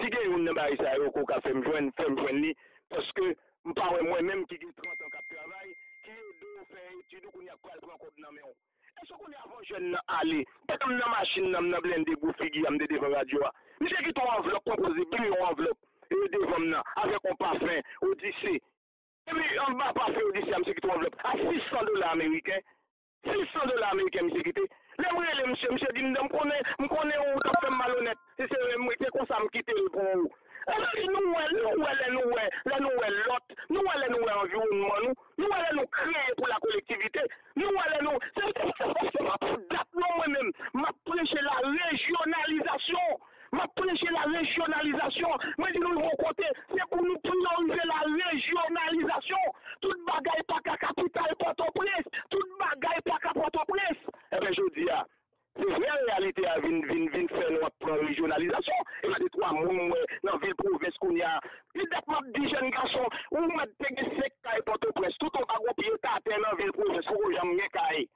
Si gen yon nan bagay sa yo kou ka fèm jwen, fèm jwen ni, paske m wè mwen menm ki ki 30 an ka travay, ki yo do fe etudu koun ya kwa l pran koud nan mè yon. E so kon avon jen nan ale, pek am nan masin nan nan blende gou figi am de devan radyo a. Mi se ki ton envelop kompoze, bi yon envelop, e devan nan, avek on pafen, odise. E mi an ba pafen odise am se ki ton envelop, a 600 dola Ameriken. 600 dola Ameriken mi se ki te. Le mre le mse, mse di mde mkone, mkone ou tap fem malonet. Se se mre te konsa mkite pou ou. E la li nou wè, nou wè, nou wè, nou wè lot, nou wè, nou wè environman nou, nou wè, nou kreye pou la kolektivite, nou wè, nou, se mwen se mwen se mwen pou dat nou mwen mèm, mwen preche la regionalizasyon, mwen preche la regionalizasyon, mwen di nou yon kote, se pou nou priorize la regionalizasyon, tout bagay pa ka kapital poto pres, tout bagay pa ka poto pres, e eh ben jodi ya. Ah, pou vyen realite a vin, vin, vin fè nou ap pran regionalizasyon, e la de to a moun mwen nan vil pou ves kon ya. E dat map di jen gason, ou mwen tege sek ka e pote pres, tout an agwa piye ta aten nan vil pou ves kon jan mwen ka e.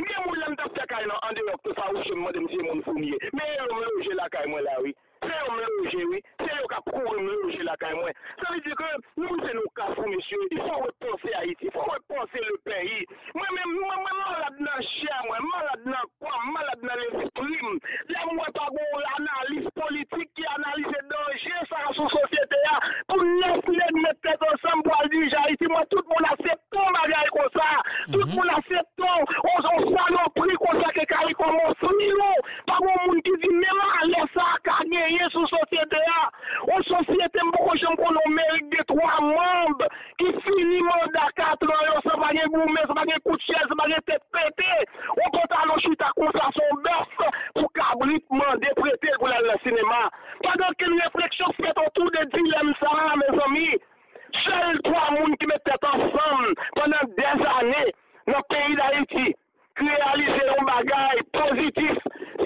Mwen moun lèm da fè ka e nan an de wak te fa ou chen mwen de mse moun founye, mwen mwen ou jen la ka e mwen la wik. Se yo mè ou jè wè, se yo ka pou mè ou jè la kay mwen. Sa vè di ke nou se nou ka fou mèsyè, il fò wè ponse Haiti, il fò wè ponse le peyi. Mwen mè mwen malade nan chè mwen, malade nan kwa, malade nan l'esprim. Lè mwen ta bon l'analis politik ki analize denje sa sou sosyete ya. Pou nèf lèd mè tèt ansam pou al di Haiti, mwen tout moun asepton bagay kon sa. Tout mhm. moun asepton, on salopri kon sa ke kari kon monson nilou. Pa bon moun ki di mè man lè sa kanyè. travaye sou sosyete a, ou sosyete mboko jem konon merik de 3 mamb, ki fini manda 4 an yo, sa bagen goume, sa bagen koutche, sa bagen tet pete, ou konta lo chita konta son bers, pou kabrit mande prete pou la la sinema. Pagan ken refleksyon fet otou de dilem sa, mes ami, sel 3 moun ki mette tet ansam, panan 10 ane, nan peyi da iti. ki realize yon bagay pozitif,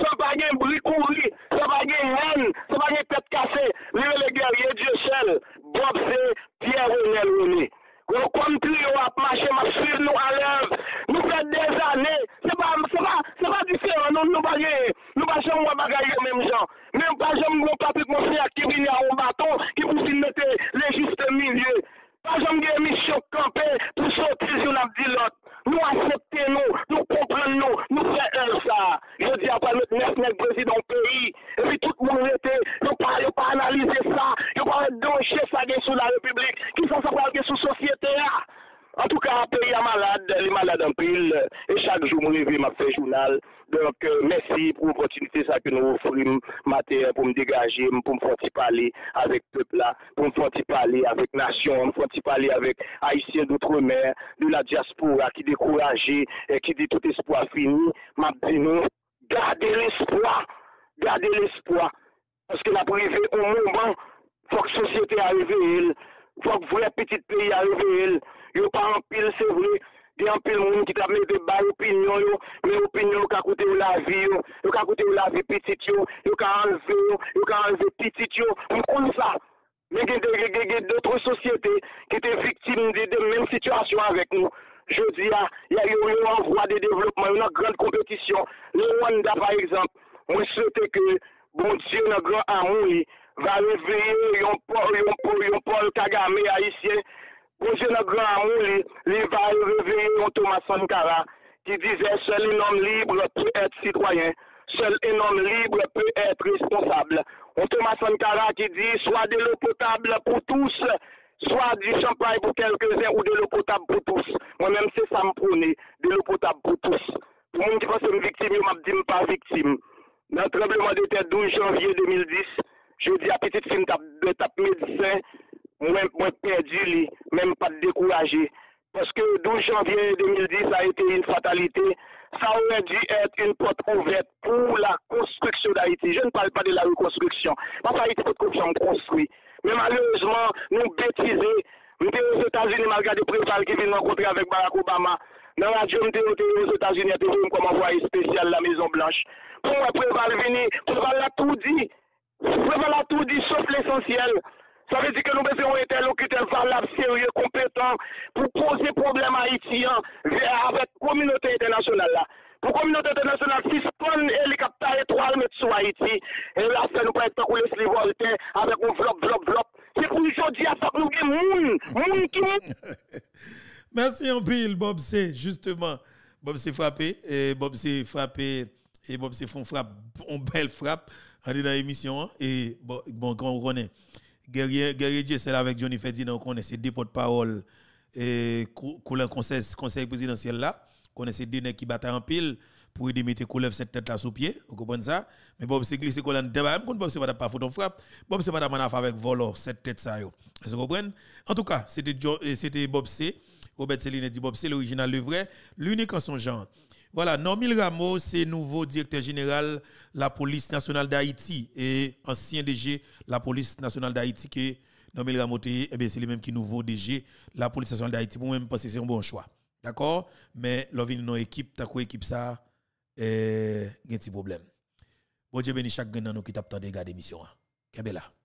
sa pa gen brikouri, sa pa gen hen, sa pa gen pet kase, liwe le gerye diyo sel, Bob se, Pierre Renel René. Yo kom tri yo ap mache, ma suiv nou alev, nou fè des anè, se pa, se pa, se pa diferan, nou nou bagè, nou bagè mwa bagay yo mèm jan. Mèm pa jèm mwen papik mwen fè ak ki vini a ou baton, ki pou sin nete le juste milieu. Pas jom gen misyon kampe pou sote joun ap di lot. Nou asepte nou, nou kompren nou, nou fè el sa. Je di apal met nes net prezident peyi, epi tout moun rete, yo pa, yo pa analize sa, yo pa donche sa gen sou la republik, ki sa sa pal gen sou sosyete ya. En tout ka, peyi a malade, li malade an pil. chaque jour, je me ma fait journal. Donc, euh, merci pour l'opportunité ça que nous offrons matin pour me dégager, pour me faire parler avec le peuple là, pour me faire parler avec nation, me faire parler avec haïtiens d'outre-mer, de la diaspora qui découragé et qui dit tout espoir fini. M'a dit nous, gardez l'espoir, gardez l'espoir. Parce que la privé au moment, faut que la société arrive, faut que vrai petit pays arrive, il n'y a pas un pile, c'est vrai. gen anpil moun ki tap mette bay opinyon yo, men opinyon yo ka koute yo la vi yo, yo ka koute yo la vi pitit yo, yo ka anze yo, yo ka anze pitit yo, mwen kon sa. Men gen d'autres sosyete ki te viktim de de men situasyon avek nou. Je di ya, ya yo yo anvwa de devlopman, yo nan grand kompetisyon. Le Rwanda par exemple, mwen sote ke bon diyo nan grand amoun li, va reveye yon Paul Kagame haisyen, Bonje nan gran amou li, li va reveye yon Thomas Sankara ki dize sel un om libre peut être citoyen, sel un om libre peut être responsable. Un Thomas Sankara ki di soit de l'eau potable pour tous, soit du champagne pour quelques-uns ou de l'eau potable pour tous. Moi-même c'est ça me prône, de l'eau potable pour tous. Pour moun ki pense me victime, yo m'a dit me pas victime. Nan tremblement de tête 12 janvier 2010, je dis à petite fille, tap médecin, mwen, mwen perdi li, mwen pat dekouraje. Paske 12 janvye 2010 a ete yon fatalite, sa ouè di ete yon pot ouverte pou la konstruksyon da iti. Je ne parle pa de la rekonstruksyon. Pa sa ete pot konstruksyon konstruy. Men malouzman, nou betize, mwen te ou Etats-Unis mal gade prefal ki vin renkontre avèk Barack Obama. Nan radyo mwen te ou te ou Etats-Unis ete voun kom avoye spesyal la Maison Blanche. Pou mwen preval vini, preval la tout di, preval la tout di, sauf l'essentiel. Ça veut dire que nous besoin d'un interlocuteur sérieux, compétent pour poser problème haïtien avec la communauté internationale. Pour la communauté internationale, si spawn hélicoptère étoile mettre sur Haïti, et là, ça nous peut être coulé sur les voltaires avec un vlop, vlop, vlop. C'est pour aujourd'hui à ça que nous avons moun, Merci en pile, Bob C, justement. Bob C frappé, Bob C frappé, et Bob C font frappe, une belle frappe, on dans l'émission, hein. et bon, bon, quand on connaît. Guerrier, Guerrier c'est avec Johnny Ferdinand, on ces deux porte-parole et le conseil, conseil présidentiel là, on ces deux qui battent en pile pour aider mettre coulev cette tête là sous pied, vous comprenez ça? Mais Bob c'est glissé collant débat, même Bob c'est pas pas photo frappe, Bob c'est pas manaf avec volo cette tête ça. Vous comprenez? En tout cas, c'était Bob C. Robert Céline dit Bob C l'original le vrai, l'unique en son genre. Voilà, Normil Rameau, c'est nouveau directeur général de la police nationale d'Haïti et ancien DG la police nationale d'Haïti que Normil Rameau eh c'est le même qui nouveau DG la police nationale d'Haïti pour même penser c'est un bon choix. D'accord? Mais l'on vient nos équipe, ta quoi équipe ça? Eh un petit problème. Bon Dieu béni chaque gagnant qui tape de.